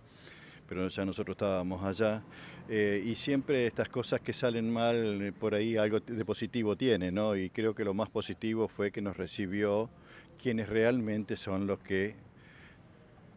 pero ya nosotros estábamos allá. Eh, y siempre estas cosas que salen mal, por ahí algo de positivo tiene, ¿no? Y creo que lo más positivo fue que nos recibió quienes realmente son los que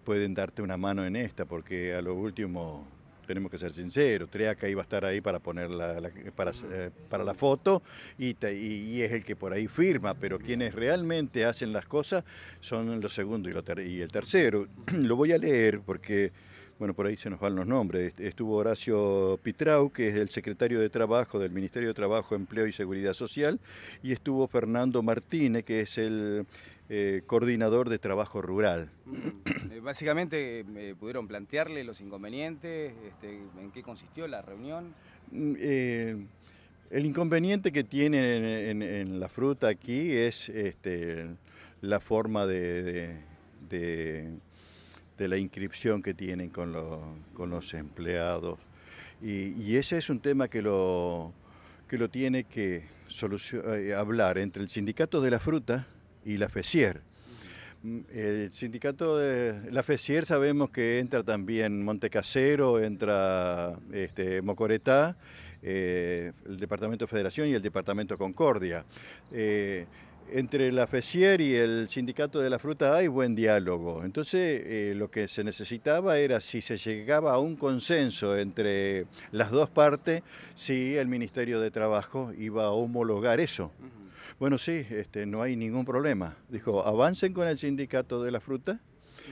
pueden darte una mano en esta, porque a lo último tenemos que ser sinceros, Triaca iba a estar ahí para poner la, para, eh, para la foto y- y es el que por ahí firma, pero quienes realmente hacen las cosas son los segundos y, lo ter- y el tercero. [CLEARS THROAT] Lo voy a leer porque, bueno, por ahí se nos van los nombres. Estuvo Horacio Pitrau, que es el secretario de Trabajo del Ministerio de Trabajo, Empleo y Seguridad Social, y estuvo Fernando Martínez, que es el eh, coordinador de Trabajo Rural. Eh, Básicamente, eh, ¿pudieron plantearle los inconvenientes? Este, ¿En qué consistió la reunión? Mm, eh, el inconveniente que tienen en, en- en la fruta aquí es este, la forma de, de- de- de la inscripción que tienen con, los- con los empleados. Y, y ese es un tema que lo, que lo tiene que eh, hablar entre el sindicato de la fruta y la FECIER. Mm, El sindicato de la FECIER sabemos que entra también Montecasero, entra este, Mocoretá, eh, el Departamento Federación y el Departamento Concordia. Eh, entre la FECIER y el Sindicato de la Fruta hay buen diálogo. Entonces, eh, lo que se necesitaba era si se llegaba a un consenso entre las dos partes, si el Ministerio de Trabajo iba a homologar eso. Bueno, sí, este, no hay ningún problema. Dijo, avancen con el Sindicato de la Fruta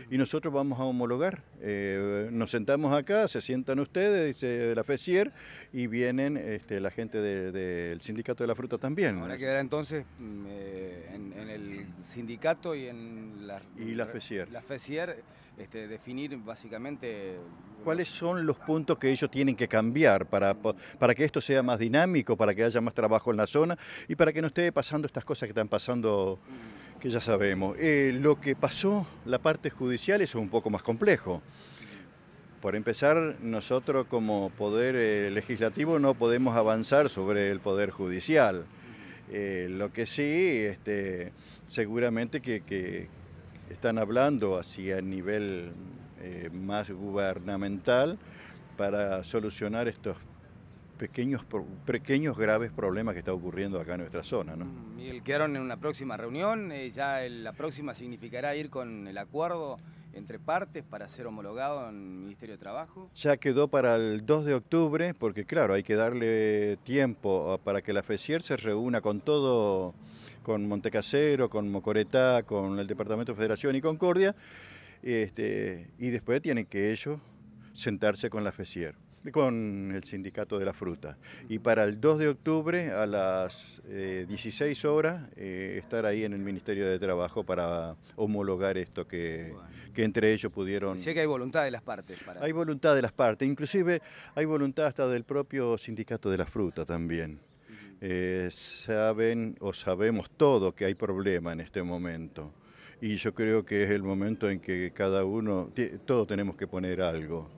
y nosotros vamos a homologar. Eh, nos sentamos acá, se sientan ustedes, dice de la FECIER, y vienen este, la gente del Sindicato de la Fruta también. Ahora quedará entonces mm, eh, en, el sindicato y en la, y la FECIER. La FECIER este, definir básicamente... ¿Cuáles son los puntos que ellos tienen que cambiar para, para que esto sea más dinámico, para que haya más trabajo en la zona y para que no esté pasando estas cosas que están pasando, que ya sabemos? Eh, lo que pasó, la parte judicial, es un poco más complejo. Por empezar, nosotros como poder eh, legislativo no podemos avanzar sobre el poder judicial. Eh, lo que sí, este, seguramente que, están hablando hacia nivel más gubernamental para solucionar estos pequeños, pequeños graves problemas que está ocurriendo acá en nuestra zona. ¿no? Mm, Miguel, quedaron en una próxima reunión, eh, ya la próxima significará ir con el acuerdo entre partes para ser homologado en el Ministerio de Trabajo? Ya quedó para el 2 de octubre, porque claro, hay que darle tiempo para que la FECIER se reúna con todo con Montecasero, con Mocoretá, con el Departamento de Federación y Concordia, este, y después tienen que ellos sentarse con la FECIER, con el Sindicato de la Fruta. Y para el 2 de octubre a las 16 eh, horas eh, estar ahí en el Ministerio de Trabajo para homologar esto que, que entre ellos pudieron... Sé que hay voluntad de las partes. Para... Hay voluntad de las partes, inclusive hay voluntad hasta del propio Sindicato de la Fruta también. Eh, saben o sabemos todo que hay problema en este momento. Y yo creo que es el momento en que cada uno, todos tenemos que poner algo.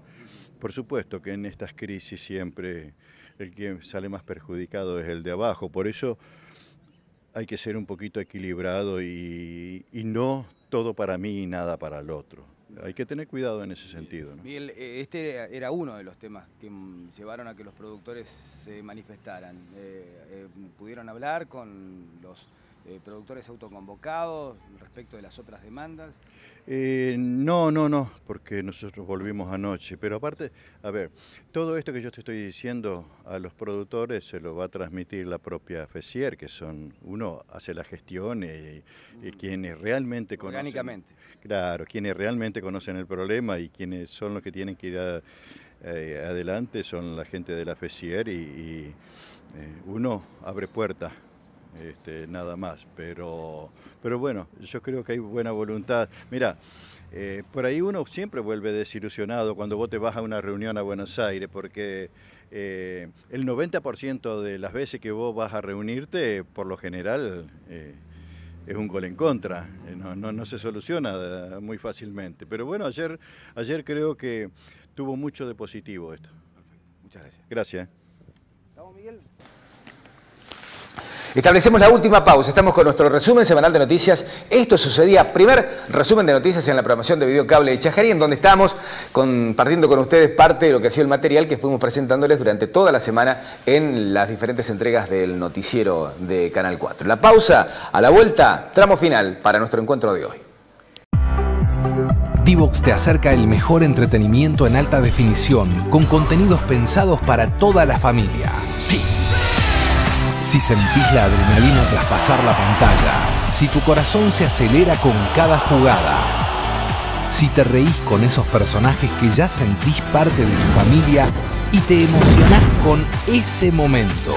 Por supuesto que en estas crisis siempre el que sale más perjudicado es el de abajo. Por eso hay que ser un poquito equilibrado y, y no todo para mí y nada para el otro hay que tener cuidado en ese sentido. Miguel, eh, este era uno de los temas que mm, llevaron a que los productores se manifestaran. Eh, eh, ¿Pudieron hablar con los productores autoconvocados respecto de las otras demandas? no, no, no, porque nosotros volvimos anoche. Pero aparte, a ver, todo esto que yo te estoy diciendo a los productores se lo va a transmitir la propia FECIER, que son, uno hace la gestión y, y quienes realmente conocen. Orgánicamente Claro, quienes realmente conocen el problema y quienes son los que tienen que ir eh, adelante son la gente de la FECIER y, eh, uno abre puertas, este, nada más. Pero, pero bueno, yo creo que hay buena voluntad. Mira, eh, por ahí uno siempre vuelve desilusionado cuando vos te vas a una reunión a Buenos Aires, porque el 90% de las veces que vos vas a reunirte, por lo general es un gol en contra, eh, no, se soluciona eh, muy fácilmente. Pero bueno, ayer, ayer creo que tuvo mucho de positivo esto. Muchas gracias. Gracias. Miguel. Establecemos la última pausa. Estamos con nuestro resumen semanal de noticias. Esto sucedía, primer resumen de noticias en la programación de Videocable de Chajarí, en donde estamos compartiendo con ustedes parte de lo que ha sido el material que fuimos presentándoles durante toda la semana en las diferentes entregas del noticiero de Canal 4. La pausa, a la vuelta, tramo final para nuestro encuentro de hoy. Divox te acerca el mejor entretenimiento en alta definición, con contenidos pensados para toda la familia. Sí si sentís la adrenalina tras pasar la pantalla, si tu corazón se acelera con cada jugada, si te reís con esos personajes que ya sentís parte de tu familia y te emocionás con ese momento.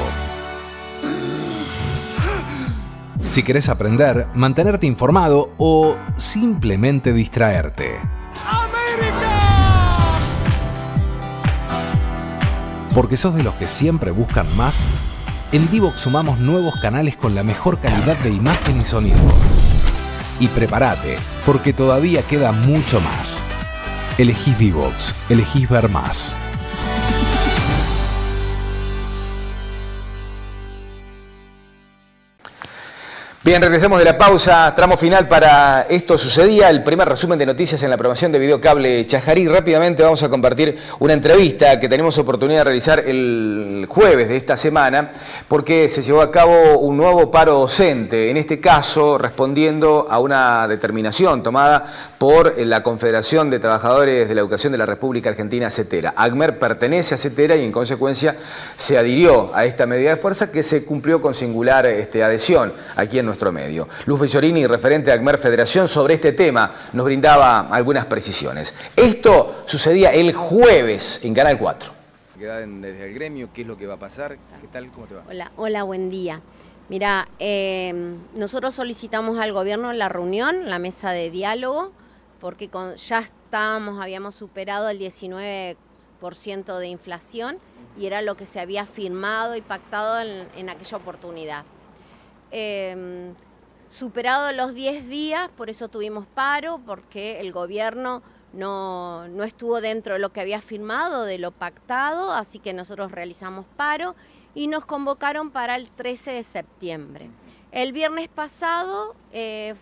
Si querés aprender, mantenerte informado o simplemente distraerte. Porque sos de los que siempre buscan más en Divox sumamos nuevos canales con la mejor calidad de imagen y sonido. Y prepárate, porque todavía queda mucho más. Elegís Divox, elegís ver más. Bien, regresamos de la pausa, tramo final para Esto Sucedía, el primer resumen de noticias en la promoción de Videocable Chajarí. Rápidamente vamos a compartir una entrevista que tenemos oportunidad de realizar el jueves de esta semana, porque se llevó a cabo un nuevo paro docente, en este caso respondiendo a una determinación tomada por la Confederación de Trabajadores de la Educación de la República Argentina, CETERA. ACMER pertenece a CETERA y en consecuencia se adhirió a esta medida de fuerza que se cumplió con singular este, adhesión aquí en nuestro medio. Luz Bellorini, referente de ACMER Federación, sobre este tema nos brindaba algunas precisiones. Esto sucedía el jueves en Canal 4. Desde el gremio, ¿qué es lo que va a pasar? ¿Qué tal? ¿Cómo te va? Hola, hola, buen día. Mira, eh, nosotros solicitamos al gobierno la reunión, la mesa de diálogo, porque con, ya estábamos, habíamos superado el 19% de inflación y era lo que se había firmado y pactado en, en aquella oportunidad. Eh, superado los 10 días, por eso tuvimos paro, porque el gobierno no, no estuvo dentro de lo que había firmado, de lo pactado, así que nosotros realizamos paro y nos convocaron para el 13 de septiembre. El viernes pasado eh,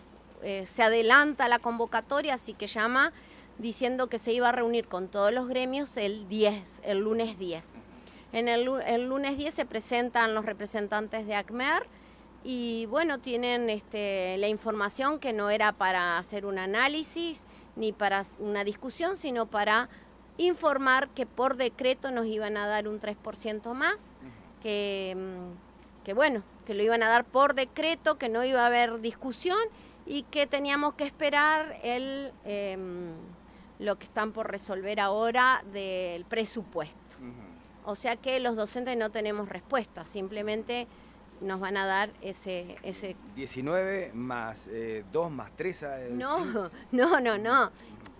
eh, se adelanta la convocatoria, así que llama diciendo que se iba a reunir con todos los gremios el 10, el lunes 10. En el, el lunes 10 se presentan los representantes de ACMER y bueno, tienen este, la información que no era para hacer un análisis ni para una discusión, sino para informar que por decreto nos iban a dar un 3% más, que, mm, que bueno, que lo iban a dar por decreto, que no iba a haber discusión y que teníamos que esperar el, em, lo que están por resolver ahora del presupuesto. O sea que los docentes no tenemos respuesta, simplemente nos van a dar ese... ese... 19 más 2 más 3... [LAUGHS] no, no, no, no.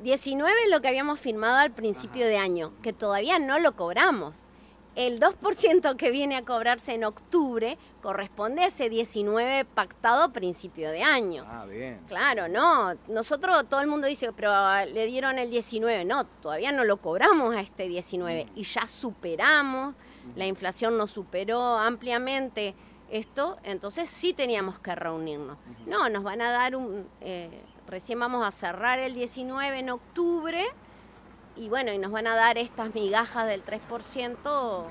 19 es lo que habíamos firmado al principio de año, que todavía no lo cobramos. El 2% que viene a cobrarse en octubre corresponde a ese 19 pactado a principio de año. Ah, bien. Claro, no. Nosotros, todo el mundo dice, pero le dieron el 19. No, todavía no lo cobramos a este 19 y ya superamos, la inflación nos superó ampliamente esto, entonces sí teníamos que reunirnos. No, nos van a dar un... Eh, recién vamos a cerrar el 19 en octubre y bueno, y nos van a dar estas migajas del 3%.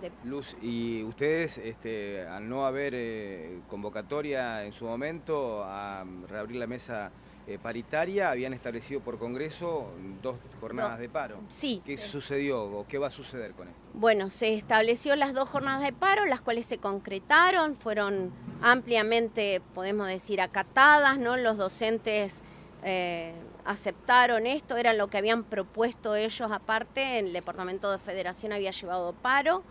De... Luz, y ustedes, este, al no haber eh, convocatoria en su momento a reabrir la mesa eh, paritaria, habían establecido por Congreso dos jornadas No. de paro. Sí. ¿Qué sucedió o qué va a suceder con esto? Bueno, se estableció las dos jornadas de paro, las cuales se concretaron, fueron ampliamente, podemos decir, acatadas, ¿no? Los docentes eh, aceptaron esto, era lo que habían propuesto ellos aparte, el Departamento de Federación había llevado paro.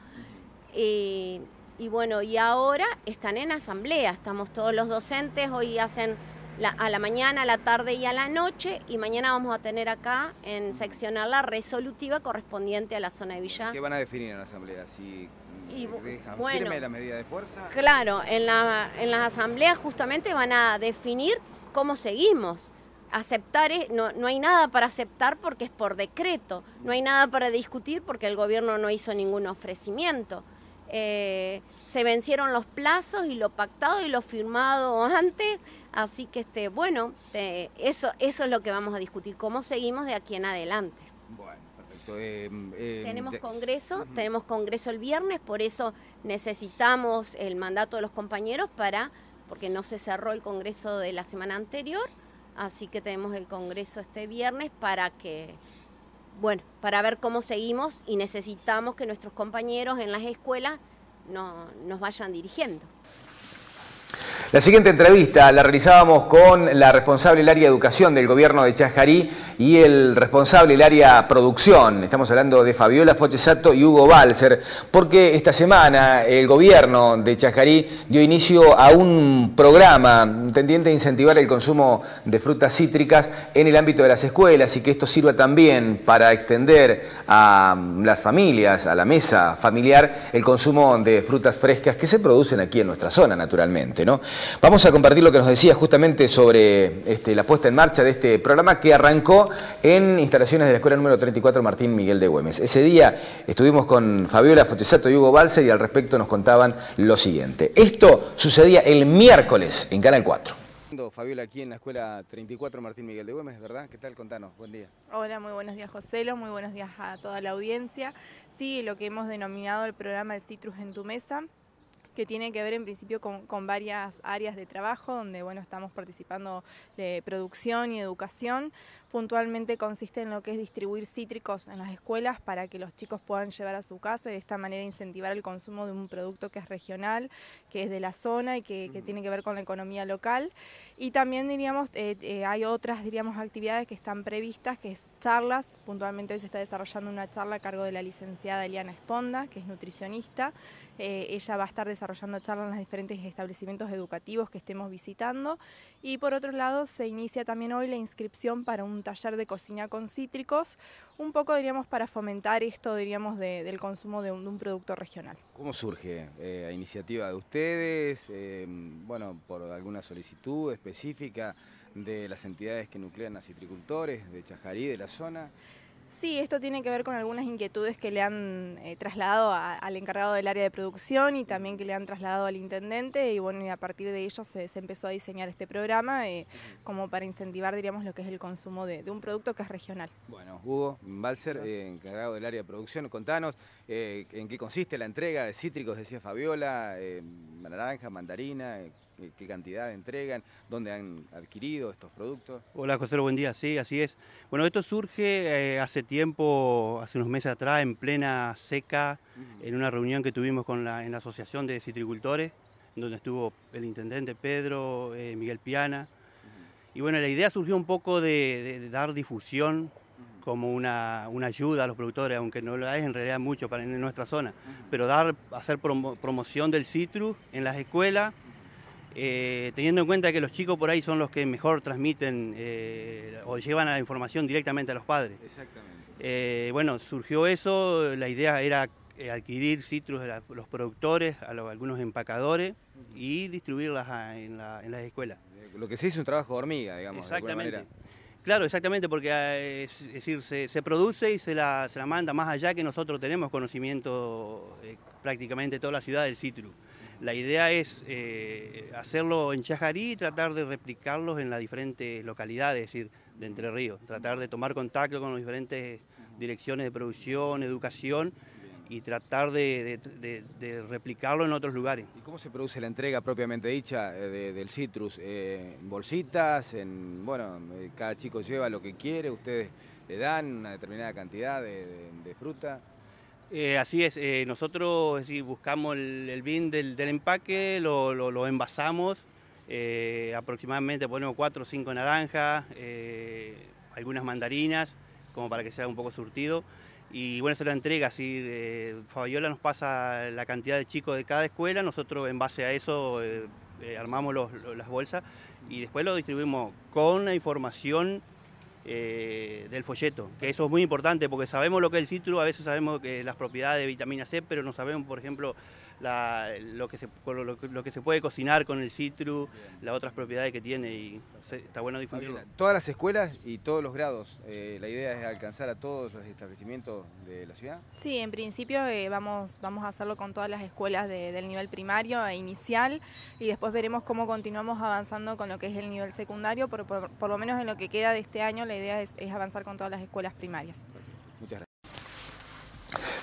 Y, y bueno, y ahora están en asamblea, estamos todos los docentes, hoy hacen la- a la mañana, a la tarde y a la noche, y mañana vamos a tener acá en seccional la resolutiva correspondiente a la zona de Villa. ¿Qué van a definir en la Asamblea? ¿Si Y bu- dejan bueno. firme la medida de fuerza? Claro, en, la, en las asambleas justamente van a definir cómo seguimos. Aceptar, es- no, no hay nada para aceptar porque es por decreto, no hay nada para discutir porque el gobierno no hizo ningún ofrecimiento. Eh, se vencieron los plazos y lo pactado y lo firmado antes, así que este, bueno, eh, eso, eso es lo que vamos a discutir, cómo seguimos de aquí en adelante. Bueno, perfecto. Eh, eh, Tenemos congreso, tenemos congreso el viernes, por eso necesitamos el mandato de los compañeros para, porque no se cerró el congreso de la semana anterior, así que tenemos el congreso este viernes para que, bueno, para ver cómo seguimos y necesitamos que nuestros compañeros en las escuelas no- nos vayan dirigiendo. La siguiente entrevista la realizábamos con la responsable del área de educación del gobierno de Chajarí y el responsable del área producción. Estamos hablando de Fabiola Fochesato y Hugo Balser, porque esta semana el gobierno de Chajarí dio inicio a un programa tendiente a incentivar el consumo de frutas cítricas en el ámbito de las escuelas y que esto sirva también para extender a las familias, a la mesa familiar, el consumo de frutas frescas que se producen aquí en nuestra zona, naturalmente. ¿No? Vamos a compartir lo que nos decía justamente sobre este, la puesta en marcha de este programa que arrancó en instalaciones de la Escuela número 34 Martín Miguel de Güemes. Ese día estuvimos con Fabiola Fochesato y Hugo Balser y al respecto nos contaban lo siguiente. Esto sucedía el miércoles en Canal 4. Fabiola aquí en la Escuela 34 Martín Miguel de Güemes, ¿verdad? ¿Qué tal? Contanos, buen día. Hola, muy buenos días Joselo, muy buenos días a toda la audiencia. Sí, lo que hemos denominado el programa El Citrus en tu Mesa, que tiene que ver en principio con, con varias áreas de trabajo, donde bueno, estamos participando de producción y educación, puntualmente consiste en lo que es distribuir cítricos en las escuelas para que los chicos puedan llevar a su casa y de esta manera incentivar el consumo de un producto que es regional, que es de la zona y que, tiene que ver con la economía local. Y también diríamos, eh, eh, hay otras diríamos, actividades que están previstas, que es charlas. Puntualmente hoy se está desarrollando una charla a cargo de la licenciada Eliana Esponda, que es nutricionista. Eh, ella va a estar desarrollando charlas en los diferentes establecimientos educativos que estemos visitando. Y por otro lado, se inicia también hoy la inscripción para un taller de cocina con cítricos, un poco diríamos para fomentar esto diríamos del consumo de un, producto regional. ¿Cómo surge eh, la iniciativa de ustedes? Eh, bueno, por alguna solicitud específica de las entidades que nuclean a citricultores de Chajarí, de la zona. Sí, esto tiene que ver con algunas inquietudes que le han eh, trasladado al encargado del área de producción y también que le han trasladado al intendente y bueno, y a partir de ello se, empezó a diseñar este programa eh, como para incentivar, diríamos, lo que es el consumo de, un producto que es regional. Bueno, Hugo Balser, eh, encargado del área de producción, contanos en qué consiste la entrega de cítricos, decía Fabiola, naranja, mandarina, qué cantidad entregan, dónde han adquirido estos productos. Hola José, buen día, sí, así es. Bueno, esto surge eh, hace tiempo, hace unos meses atrás, en plena seca, en una reunión que tuvimos con la, en la Asociación de Citricultores, donde estuvo el intendente Pedro, eh, Miguel Piana. Y bueno, la idea surgió un poco de, dar difusión como una, ayuda a los productores, aunque no lo es en realidad mucho para en nuestra zona, pero dar, hacer promoción del citrus en las escuelas eh, teniendo en cuenta que los chicos por ahí son los que mejor transmiten eh, o llevan la información directamente a los padres. Exactamente. Eh, bueno, surgió eso, la idea era adquirir citrus de los productores, a algunos empacadores y distribuirlas en, las escuelas. Lo que se hizo un trabajo de hormiga, digamos. Exactamente. Claro, exactamente, porque es, decir, se, produce y se la, se la, manda más allá que nosotros tenemos conocimiento prácticamente toda la ciudad del citrus. La idea es eh, hacerlo en Chajarí y tratar de replicarlos en las diferentes localidades, es decir, de Entre Ríos. Tratar de tomar contacto con las diferentes direcciones de producción, educación y tratar de, replicarlo en otros lugares. ¿Y cómo se produce la entrega propiamente dicha eh, del citrus? Eh, ¿En bolsitas? En, bueno, cada chico lleva lo que quiere, ustedes le dan una determinada cantidad de fruta. Eh, así es, eh, nosotros buscamos el, bin del, empaque, lo, envasamos, eh, aproximadamente ponemos 4 o 5 naranjas, algunas mandarinas, como para que sea un poco surtido. Y bueno, se lo entrega, así Fabiola nos pasa la cantidad de chicos de cada escuela, nosotros en base a eso armamos las bolsas y después lo distribuimos con la información eh, del folleto, que eso es muy importante porque sabemos lo que es el citru, a veces sabemos que las propiedades de vitamina C, pero no sabemos, por ejemplo, lo, que se, lo, que se puede cocinar con el citru, las otras propiedades que tiene y está bueno difundirlo. Todas las escuelas y todos los grados, eh, la idea es alcanzar a todos los establecimientos de la ciudad. Sí, en principio eh, vamos, vamos a hacerlo con todas las escuelas del nivel primario e inicial y después veremos cómo continuamos avanzando con lo que es el nivel secundario, por, por, lo menos en lo que queda de este año la idea es, avanzar con todas las escuelas primarias.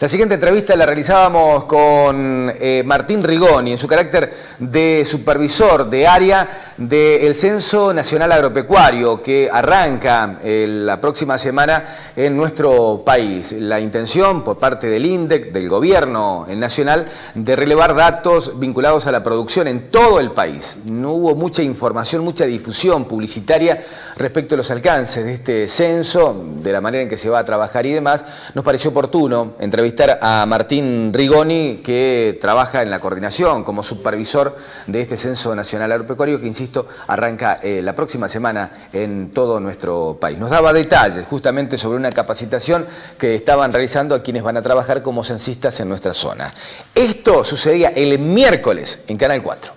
La siguiente entrevista la realizábamos con eh, Martín Rigoni en su carácter de supervisor de área del Censo Nacional Agropecuario que arranca eh, la próxima semana en nuestro país. La intención por parte del INDEC, del gobierno nacional, de relevar datos vinculados a la producción en todo el país. No hubo mucha información, mucha difusión publicitaria respecto a los alcances de este censo, de la manera en que se va a trabajar y demás. Nos pareció oportuno entrevistar a Martín Rigoni, que trabaja en la coordinación como supervisor de este Censo Nacional Agropecuario, que, insisto, arranca eh, la próxima semana en todo nuestro país. Nos daba detalles justamente sobre una capacitación que estaban realizando a quienes van a trabajar como censistas en nuestra zona. Esto sucedía el miércoles en Canal 4.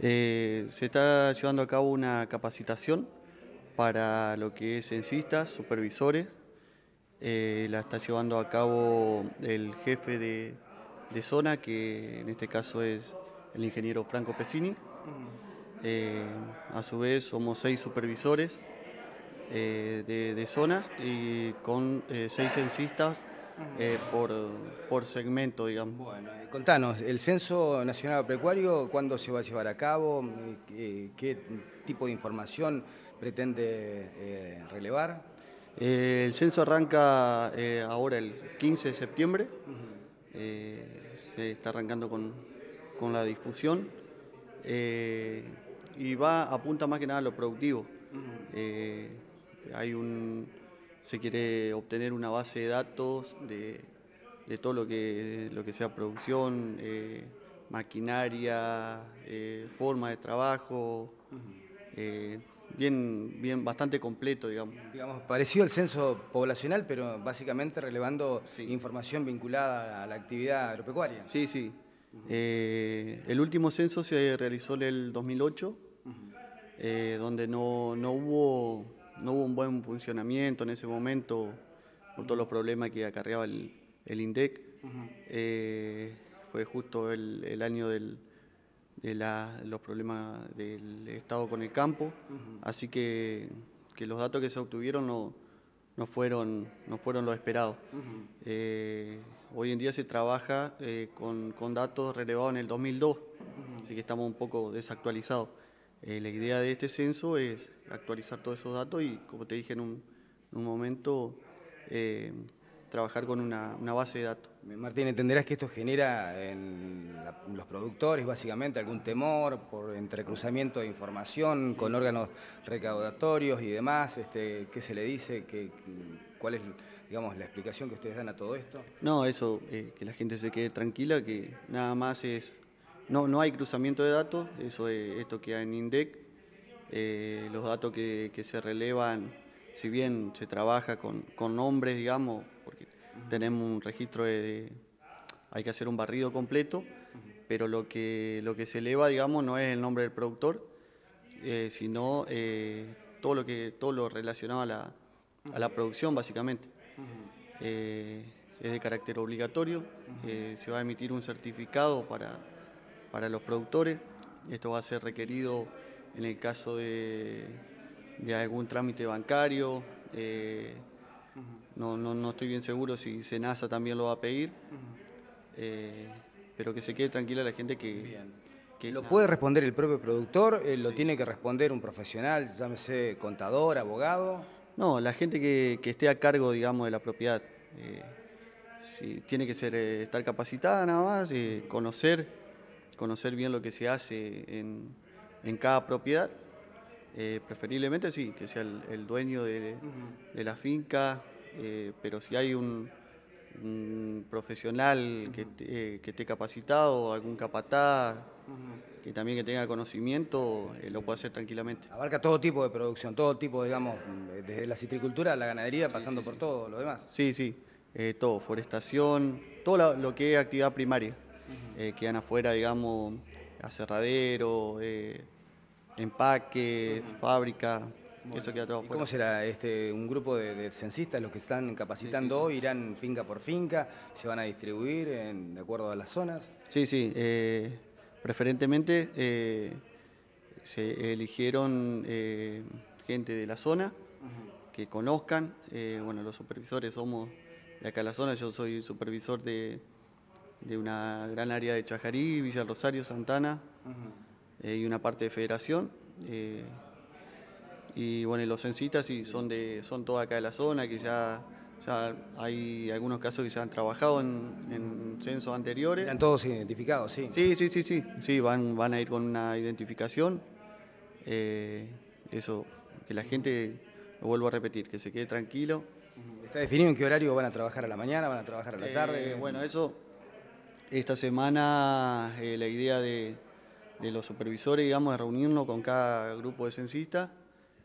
Eh, se está llevando a cabo una capacitación para lo que es censistas, supervisores, eh, la está llevando a cabo el jefe de, zona, que en este caso es el ingeniero Franco Pesini. Eh, a su vez somos seis supervisores eh, de, zonas y con seis censistas por, segmento, digamos. Bueno, contanos, ¿el Censo Nacional Agropecuario cuándo se va a llevar a cabo? ¿Qué, tipo de información pretende relevar? Eh, el censo arranca eh, ahora el 15 de septiembre. Eh, se está arrancando con, con la difusión y va apunta más que nada a lo productivo. Hay un se quiere obtener una base de datos de, de todo lo que lo que sea producción, maquinaria, forma de trabajo, bien, bien bastante completo, digamos. Digamos, parecido al censo poblacional, pero básicamente relevando información vinculada a la actividad agropecuaria. Sí, sí. Eh, el último censo se realizó en el 2008, eh, donde no, no hubo, no hubo un buen funcionamiento en ese momento, por todos los problemas que acarreaba el, el INDEC. Eh, fue justo el, el año del- de la- los problemas del Estado con el campo, así que, que los datos que se obtuvieron no, no, fueron, no fueron los esperados. Eh, hoy en día se trabaja eh, con, con datos relevados en el 2002, así que estamos un poco desactualizados. Eh, la idea de este censo es actualizar todos esos datos y, como te dije en un, en un momento, eh, trabajar con una, una base de datos. Martín, entenderás que esto genera en la- los productores básicamente algún temor por entrecruzamiento de información con órganos recaudatorios y demás. Este, ¿Qué se le dice? ¿Qué, ¿Cuál es digamos, la explicación que ustedes dan a todo esto? No, eso, eh, que la gente se quede tranquila, que nada más es... No, no hay cruzamiento de datos, eso es, esto queda en INDEC. Eh, los datos que, que se relevan, si bien se trabaja con, con nombres, digamos, tenemos un registro de, Hay que hacer un barrido completo, pero lo que, lo que se eleva, digamos, no es el nombre del productor, eh, sino eh, todo, lo que, todo lo relacionado a la, a la producción, básicamente. Eh, es de carácter obligatorio, se va a emitir un certificado para, para los productores, esto va a ser requerido en el caso de, de algún trámite bancario, no, no, no estoy bien seguro si Senasa también lo va a pedir, eh, pero que se quede tranquila la gente que... que ¿Lo puede responder el propio productor? Eh, ¿Lo tiene que responder un profesional, llámese contador, abogado? No, la gente que, que esté a cargo, digamos, de la propiedad. eh, sí, tiene que ser, eh, estar capacitada nada más, eh, conocer, conocer bien lo que se hace en, en cada propiedad. Eh, preferiblemente sí, que sea el, el dueño de, de la finca, eh, pero si hay un, un profesional que, eh, que esté capacitado, algún capataz, que también que tenga conocimiento, eh, lo puede hacer tranquilamente. Abarca todo tipo de producción, todo tipo, digamos, desde la citricultura a la ganadería, pasando por todo lo demás. Sí, sí, eh, todo, forestación, todo lo, que es actividad primaria. Eh, quedan afuera, digamos, aserradero, empaque, fábrica, eso queda todo ¿Y afuera. cómo será este, un grupo de, de censistas los que están capacitando hoy? ¿Irán finca por finca? ¿Se van a distribuir en- de acuerdo a las zonas? Sí, sí, eh, preferentemente eh, se eligieron eh, gente de la zona que conozcan, bueno, los supervisores somos de acá de la zona, yo soy supervisor de, de una gran área de Chajarí, Villa Rosario, Santana y una parte de Federación. Y bueno, y los censistas sí, son, de, son todos acá de la zona, que ya, ya hay algunos casos que ya han trabajado en, en censos anteriores. Están todos identificados, sí. Sí, sí, sí, sí, sí, van, van a ir con una identificación. eh, eso, que la gente, lo vuelvo a repetir, que se quede tranquilo. ¿Está definido en qué horario van a trabajar a la mañana, van a trabajar a la Eh, tarde? bueno, eso, esta semana eh, la idea de, de los supervisores, digamos, es reunirnos con cada grupo de censistas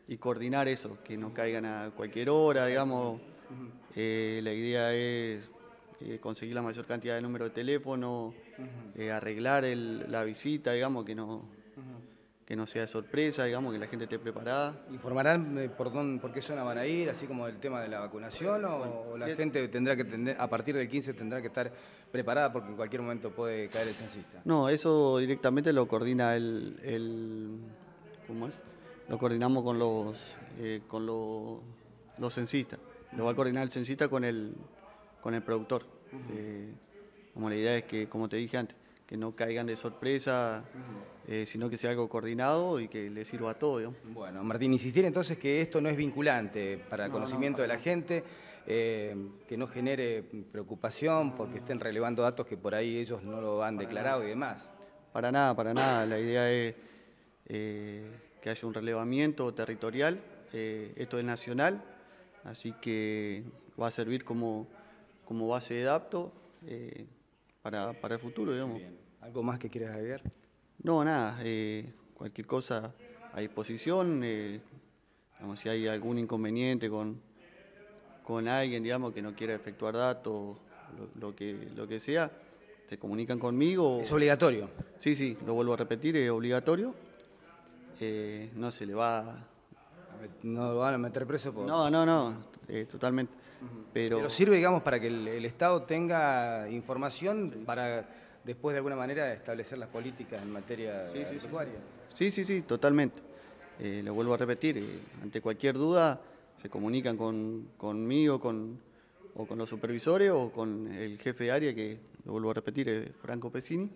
y coordinar eso, que no caigan a cualquier hora, digamos. Eh, la idea es eh, conseguir la mayor cantidad de números de teléfono, eh, arreglar el- la visita, digamos, que no, que no sea de sorpresa, digamos, que la gente esté preparada. ¿Informarán por, dónde, por qué zona van a ir, así como el tema de la vacunación? ¿O, o la gente tendrá que tener, a partir del 15 tendrá que estar preparada porque en cualquier momento puede caer el censista? No, eso directamente lo coordina el, el- ¿cómo es? Lo coordinamos con los eh, con los, los censistas. Lo va a coordinar el censista con el con el productor. Eh, como la idea es que, como te dije antes, que no caigan de sorpresa eh, sino que sea algo coordinado y que le sirva a todo. Bueno, Martín, insistir entonces que esto no es vinculante para el No, no, conocimiento de la gente, eh, que no genere preocupación porque estén relevando datos que por ahí ellos no lo han declarado y demás. Para nada, para nada. La idea es eh, que haya un relevamiento territorial. eh, esto es nacional, así que va a servir como, como base de datos eh, para, para el futuro, digamos. ¿Algo más que quieras agregar? No, nada. eh, cualquier cosa a disposición. eh, digamos, si hay algún inconveniente con, con alguien, digamos, que no quiera efectuar datos, lo, lo que, lo que sea, se comunican conmigo. ¿Es obligatorio? Sí, sí, lo vuelvo a repetir, es obligatorio. Eh, no se le va... No lo van a meter preso por... No, no, no, eh, totalmente. Pero, Pero sirve, digamos, para que el, el Estado tenga información para después de alguna manera establecer las políticas en materia Sí, sí, sí. agropecuaria. Sí, sí, sí, totalmente. Eh, lo vuelvo a repetir, eh, ante cualquier duda se comunican con, conmigo con, o con los supervisores o con el jefe de área, que lo vuelvo a repetir, es Franco Pesini.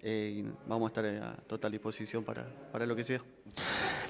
Eh, vamos a estar a total disposición para, para lo que sea.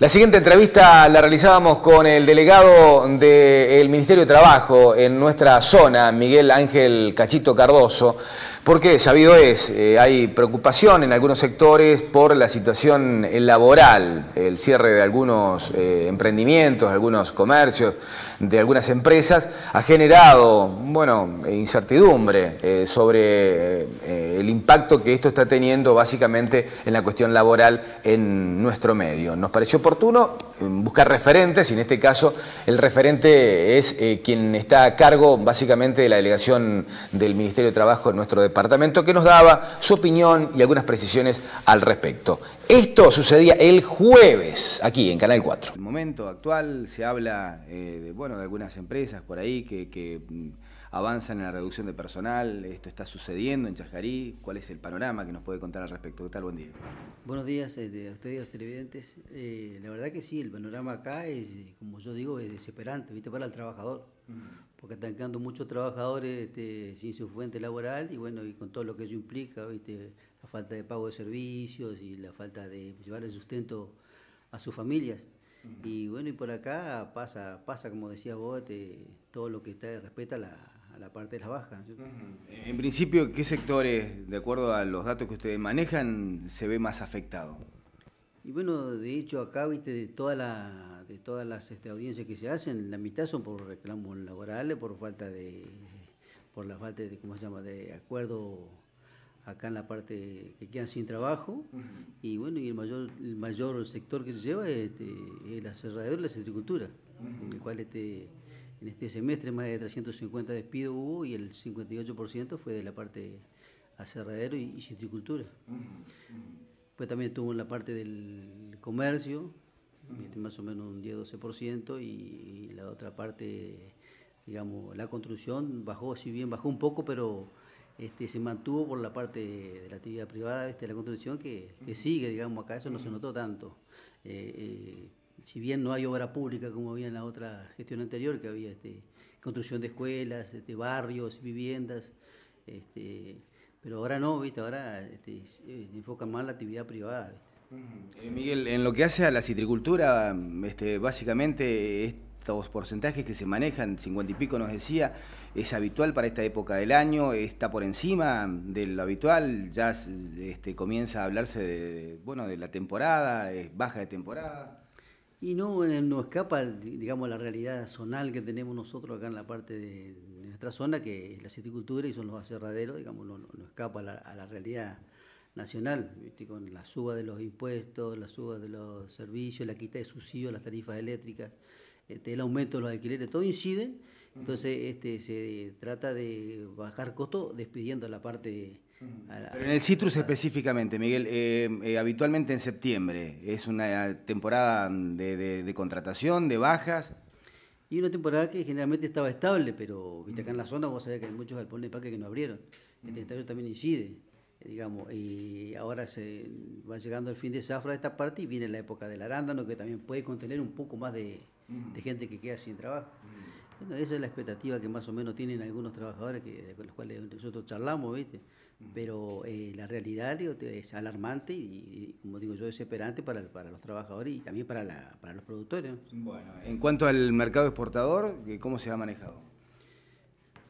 La siguiente entrevista la realizábamos con el delegado del Ministerio de Trabajo en nuestra zona, Miguel Ángel Cachito Cardoso, porque sabido es, eh, hay preocupación en algunos sectores por la situación laboral, el cierre de algunos eh, emprendimientos, algunos comercios, de algunas empresas, ha generado, bueno, incertidumbre eh, sobre eh, el impacto que esto está teniendo básicamente en la cuestión laboral en nuestro medio. Nos pareció oportuno eh, buscar referentes y en este caso el referente es eh, quien está a cargo básicamente de la delegación del Ministerio de Trabajo en nuestro departamento que nos daba su opinión y algunas precisiones al respecto. Esto sucedía el jueves aquí en Canal 4. El momento actual se habla eh, de, bueno, de algunas empresas por ahí que, que, mm, avanzan en la reducción de personal. Esto está sucediendo en Chajarí. ¿Cuál es el panorama que nos puede contar al respecto? ¿Qué tal? Buen día. Buenos días eh, de- a ustedes, los televidentes. Eh, la verdad que sí, el panorama acá es, como yo digo, es desesperante, ¿viste? Para el trabajador. Porque están quedando muchos trabajadores este, sin su fuente laboral y bueno, y con todo lo que ello implica, ¿viste? La falta de pago de servicios y la falta de llevar el sustento a sus familias. Y bueno, y por acá pasa, pasa como decía vos, este, todo lo que está respecta a la, a la parte de las bajas. ¿no? En principio, ¿qué sectores, de acuerdo a los datos que ustedes manejan, se ve más afectado? Y bueno, de hecho acá, viste, de, toda la, de todas las este, audiencias que se hacen, la mitad son por reclamos laborales, por falta de, por la falta de, ¿cómo se llama?, de acuerdo acá en la parte que quedan sin trabajo. Y bueno, y el mayor, el mayor sector que se lleva es, este, es la cerradura y la citricultura, en el cual este, en este semestre más de 350 despidos hubo y el 58% fue de la parte aserradero y, y citricultura. Pues también tuvo la parte del comercio, este, más o menos un 10-12%, y la otra parte, digamos, la construcción bajó, si bien bajó un poco, pero este, se mantuvo por la parte de la actividad privada, este, la construcción, que, que sigue, digamos, acá eso no se notó tanto. Eh, eh, si bien no hay obra pública como había en la otra gestión anterior, que había este, construcción de escuelas, este, barrios, viviendas, este, pero ahora no, ¿viste? ahora este, se enfocan más la actividad privada. ¿viste? Eh, Miguel, en lo que hace a la citricultura, este, básicamente estos porcentajes que se manejan, 50 y pico nos decía, es habitual para esta época del año, está por encima de lo habitual, ya este, comienza a hablarse de, bueno, de la temporada, baja de temporada. Y no, eh, no escapa, digamos, la realidad zonal que tenemos nosotros acá en la parte de, de nuestra zona, que es la citricultura y son los aserraderos, digamos, no, no- no escapa a la, a la realidad nacional, ¿viste? con la suba de los impuestos, la suba de los servicios, la quita de subsidios, las tarifas eléctricas, este, el aumento de los alquileres, todo incide. Entonces, este, se trata de bajar costos despidiendo la parte... Pero en el citrus específicamente, Miguel, eh, eh, habitualmente en septiembre, ¿es una temporada de, de- de contratación, de bajas? Y una temporada que generalmente estaba estable, pero viste acá en la zona vos sabés que hay muchos galpones de paque que no abrieron. Este estallido también incide, eh, digamos, y ahora se va llegando el fin de zafra de esta parte y viene la época del arándano que también puede contener un poco más de, de gente que queda sin trabajo. Bueno, esa es la expectativa que más o menos tienen algunos trabajadores que, con los cuales nosotros charlamos, ¿viste? Pero eh, la realidad digo, es alarmante y, y, como digo yo, desesperante para, para los trabajadores y también para, la- para los productores. ¿no? Bueno, en cuanto al mercado exportador, ¿cómo se ha manejado?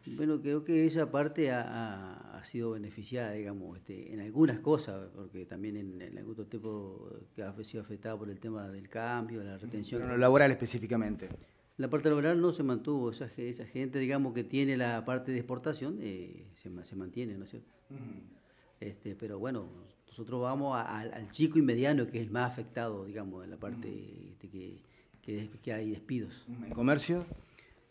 Bueno, creo que esa parte ha, ha- ha sido beneficiada, digamos, este, en algunas cosas, porque también en, en algún tiempo que ha sido afectada por el tema del cambio, la retención. Pero lo laboral específicamente. La parte laboral no se mantuvo, esa, esa gente, digamos, que tiene la parte de exportación, eh, se, se mantiene, ¿no es cierto? Este, pero bueno, nosotros vamos a- al- al chico y mediano, que es el más afectado, digamos, en la parte este, que, que, hay despidos. ¿En comercio?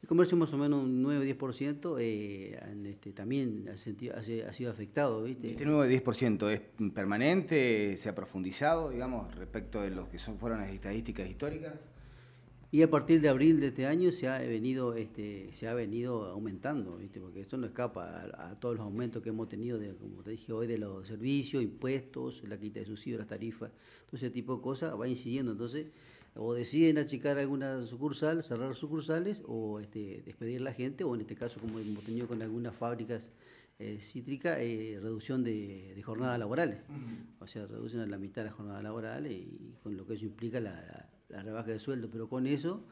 El comercio más o menos un 9-10%, eh, este, también ha, sentido- ha sido afectado, ¿viste? ¿Este nuevo 10% es permanente? ¿Se ha profundizado, digamos, respecto de los que son, fueron las estadísticas históricas? Y a partir de abril de este año se ha venido, este, se ha venido aumentando, ¿viste? porque esto no escapa a, a todos los aumentos que hemos tenido, de, como te dije hoy, de los servicios, impuestos, la quita de subsidios, las tarifas, todo ese tipo de cosas va incidiendo. Entonces, o deciden achicar alguna sucursal, cerrar sucursales, o este, despedir a la gente, o en este caso, como hemos tenido con algunas fábricas eh, cítricas, eh, reducción de, de jornadas laborales. O sea, reducen a la mitad las jornadas laborales y con lo que eso implica la, la- la rebaja de sueldo. Pero con eso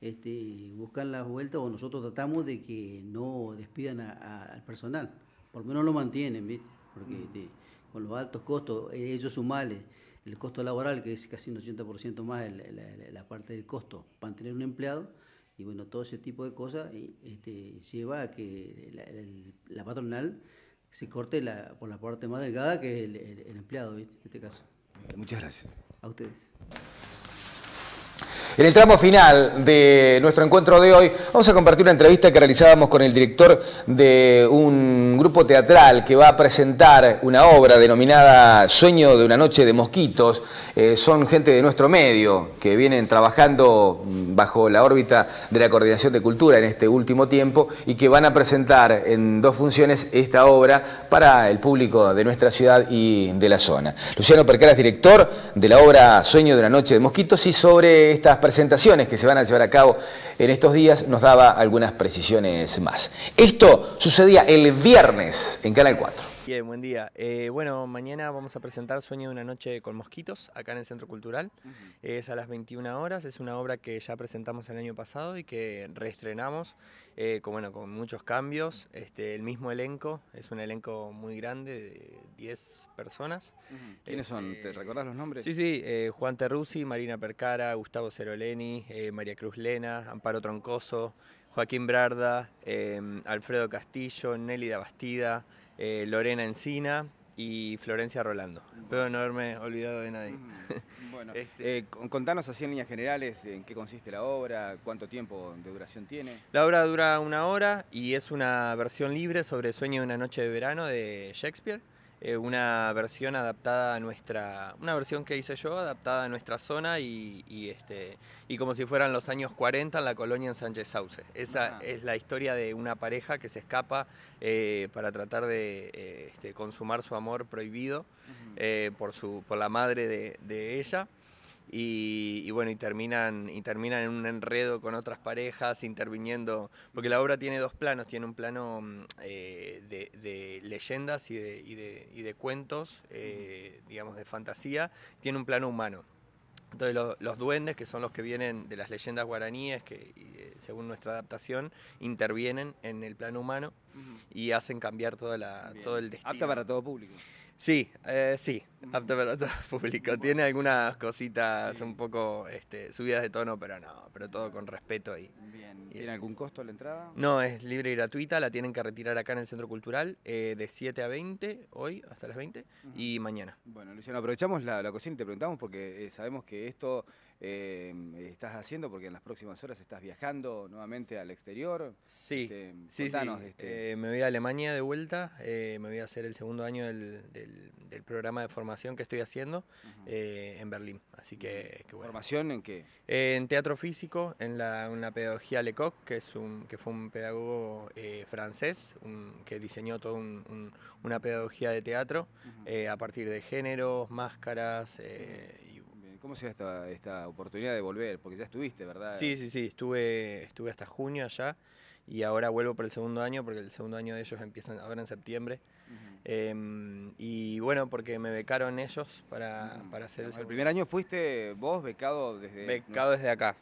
este, buscan la vuelta o nosotros tratamos de que no despidan a- a- al personal. Por lo menos lo mantienen, ¿viste? Porque este, con los altos costos, eh, ellos sumarle el costo laboral, que es casi un 80% más el- la, parte del costo para mantener un empleado, y bueno, todo ese tipo de cosas este, lleva a que la, el- la patronal se corte la, por la parte más delgada que es el empleado, ¿viste? En este caso. Muchas gracias. A ustedes. En el tramo final de nuestro encuentro de hoy, vamos a compartir una entrevista que realizábamos con el director de un grupo teatral que va a presentar una obra denominada Sueño de una noche de mosquitos. Eh, son gente de nuestro medio que vienen trabajando bajo la órbita de la Coordinación de Cultura en este último tiempo y que van a presentar en dos funciones esta obra para el público de nuestra ciudad y de la zona. Luciano Percara es director de la obra Sueño de una noche de mosquitos y sobre estas presentaciones que se van a llevar a cabo en estos días nos daba algunas precisiones más. Esto sucedía el viernes en Canal 4. Bien, buen día. Eh, bueno, mañana vamos a presentar Sueño de una noche con mosquitos acá en el Centro Cultural. Es a las 21 horas, es una obra que ya presentamos el año pasado y que reestrenamos eh, con, bueno, con muchos cambios. Este, el mismo elenco, es un elenco muy grande de 10 personas. ¿Quiénes son? ¿Te Este, recordás los nombres? Sí, sí, eh, Juan Terrusi, Marina Percara, Gustavo Ceroleni, María Cruz Lena, Amparo Troncoso, Joaquín Brarda, Alfredo Castillo, Nélida Bastida, eh, Lorena Encina y Florencia Rolando. Espero no haberme olvidado de nadie. [LAUGHS] Bueno, eh, con- contanos así en líneas generales en qué consiste la obra, cuánto tiempo de duración tiene. La obra dura una hora y es una versión libre sobre Sueño de una noche de verano de Shakespeare. Eh, una versión adaptada a nuestra. Una versión que hice yo, adaptada a nuestra zona y, y, este, y como si fueran los años 40 en la colonia en Sánchez Sauce. Esa Ah. es la historia de una pareja que se escapa eh, para tratar de eh, este, consumar su amor prohibido por, su, por la madre de, de ella. Y, y bueno, y terminan, y terminan en un enredo con otras parejas, interviniendo, porque la obra tiene dos planos, tiene un plano mm, eh, de, de leyendas y de, y de- y de cuentos, eh, digamos, de fantasía, tiene un plano humano. Entonces lo- los duendes, que son los que vienen de las leyendas guaraníes, que eh, según nuestra adaptación intervienen en el plano humano y hacen cambiar toda la, todo el destino. Apta para todo público. Sí, eh, sí, apto para todo público. Tiene algunas cositas un poco este, subidas de tono, pero no, pero todo con respeto y. ¿Tiene algún costo la entrada? No, es libre y gratuita, la tienen que retirar acá en el Centro Cultural eh, de 7 a 20, hoy hasta las 20, y mañana. Bueno, Luciano, aprovechamos la, la ocasión y te preguntamos porque eh, sabemos que esto eh, estás haciendo porque en las próximas horas estás viajando nuevamente al exterior. Sí, Este, Sí, sí. este, Eh, me voy a Alemania de vuelta, eh, me voy a hacer el segundo año del, del- del programa de formación que estoy haciendo eh, en Berlín. Así que, que bueno. ¿Formación en qué? En teatro físico, en la, en la pedagogía Lecoq, que, es un, que fue un pedagogo francés un- que diseñó toda un- un- una pedagogía de teatro a partir de géneros, máscaras. ¿Cómo se da esta, esta oportunidad de volver? Porque ya estuviste, ¿verdad? Sí, sí, sí, estuve, estuve hasta junio allá y ahora vuelvo por el segundo año porque el segundo año de ellos empiezan ahora en septiembre. Em, y bueno, porque me becaron ellos para, para hacer el, el primer año fuiste vos becado desde... Becado desde acá.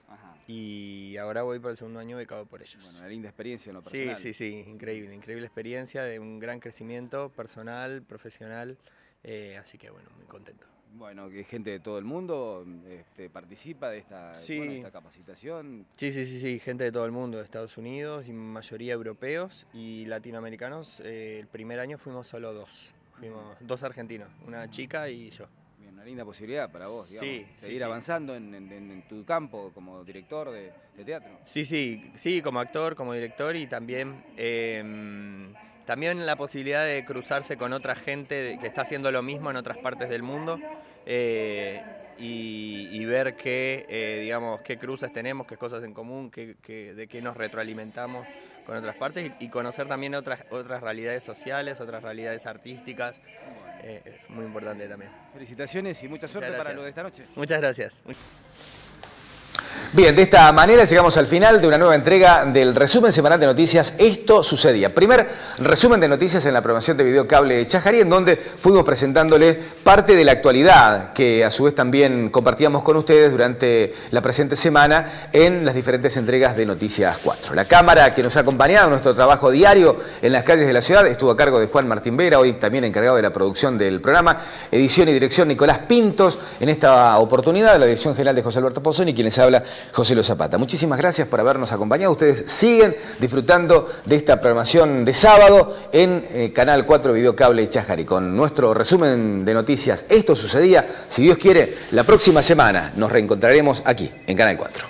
Y ahora voy por el segundo año becado por ellos. Bueno, una linda experiencia en lo personal. Sí, sí, sí, increíble, increíble experiencia de un gran crecimiento personal, profesional, eh, así que bueno, muy contento. Bueno, que gente de todo el mundo este, participa de esta, esta capacitación. Sí, sí, sí, sí, gente de todo el mundo, de Estados Unidos, y mayoría europeos y latinoamericanos. Eh, el primer año fuimos solo dos, fuimos dos argentinos, una chica y yo. Bien, una linda posibilidad para vos, digamos, seguir avanzando En, tu campo como director de, teatro. Sí, sí, sí, como actor, como director y también... Em, también la posibilidad de cruzarse con otra gente que está haciendo lo mismo en otras partes del mundo eh, y, ver qué, eh, digamos, qué cruces tenemos, qué cosas en común, qué, de qué nos retroalimentamos con otras partes y, conocer también otras, otras realidades sociales, otras realidades artísticas. Eh, es muy importante también. Felicitaciones y mucha suerte para lo de esta noche. Muchas gracias. Bien, de esta manera llegamos al final de una nueva entrega del resumen semanal de noticias Esto sucedía. Primer resumen de noticias en la programación de Video Cable Chajarí, en donde fuimos presentándole parte de la actualidad que a su vez también compartíamos con ustedes durante la presente semana en las diferentes entregas de Noticias 4. La cámara que nos ha acompañado en nuestro trabajo diario en las calles de la ciudad estuvo a cargo de Juan Martín Vera, hoy también encargado de la producción del programa, edición y dirección Nicolás Pintos, en esta oportunidad la dirección general de José Alberto Pozón y quienes habla José Lo Zapata. Muchísimas gracias por habernos acompañado. Ustedes siguen disfrutando de esta programación de sábado en eh, Canal 4 Videocable Chajari con nuestro resumen de noticias. Esto sucedía, si Dios quiere, la próxima semana nos reencontraremos aquí en Canal 4.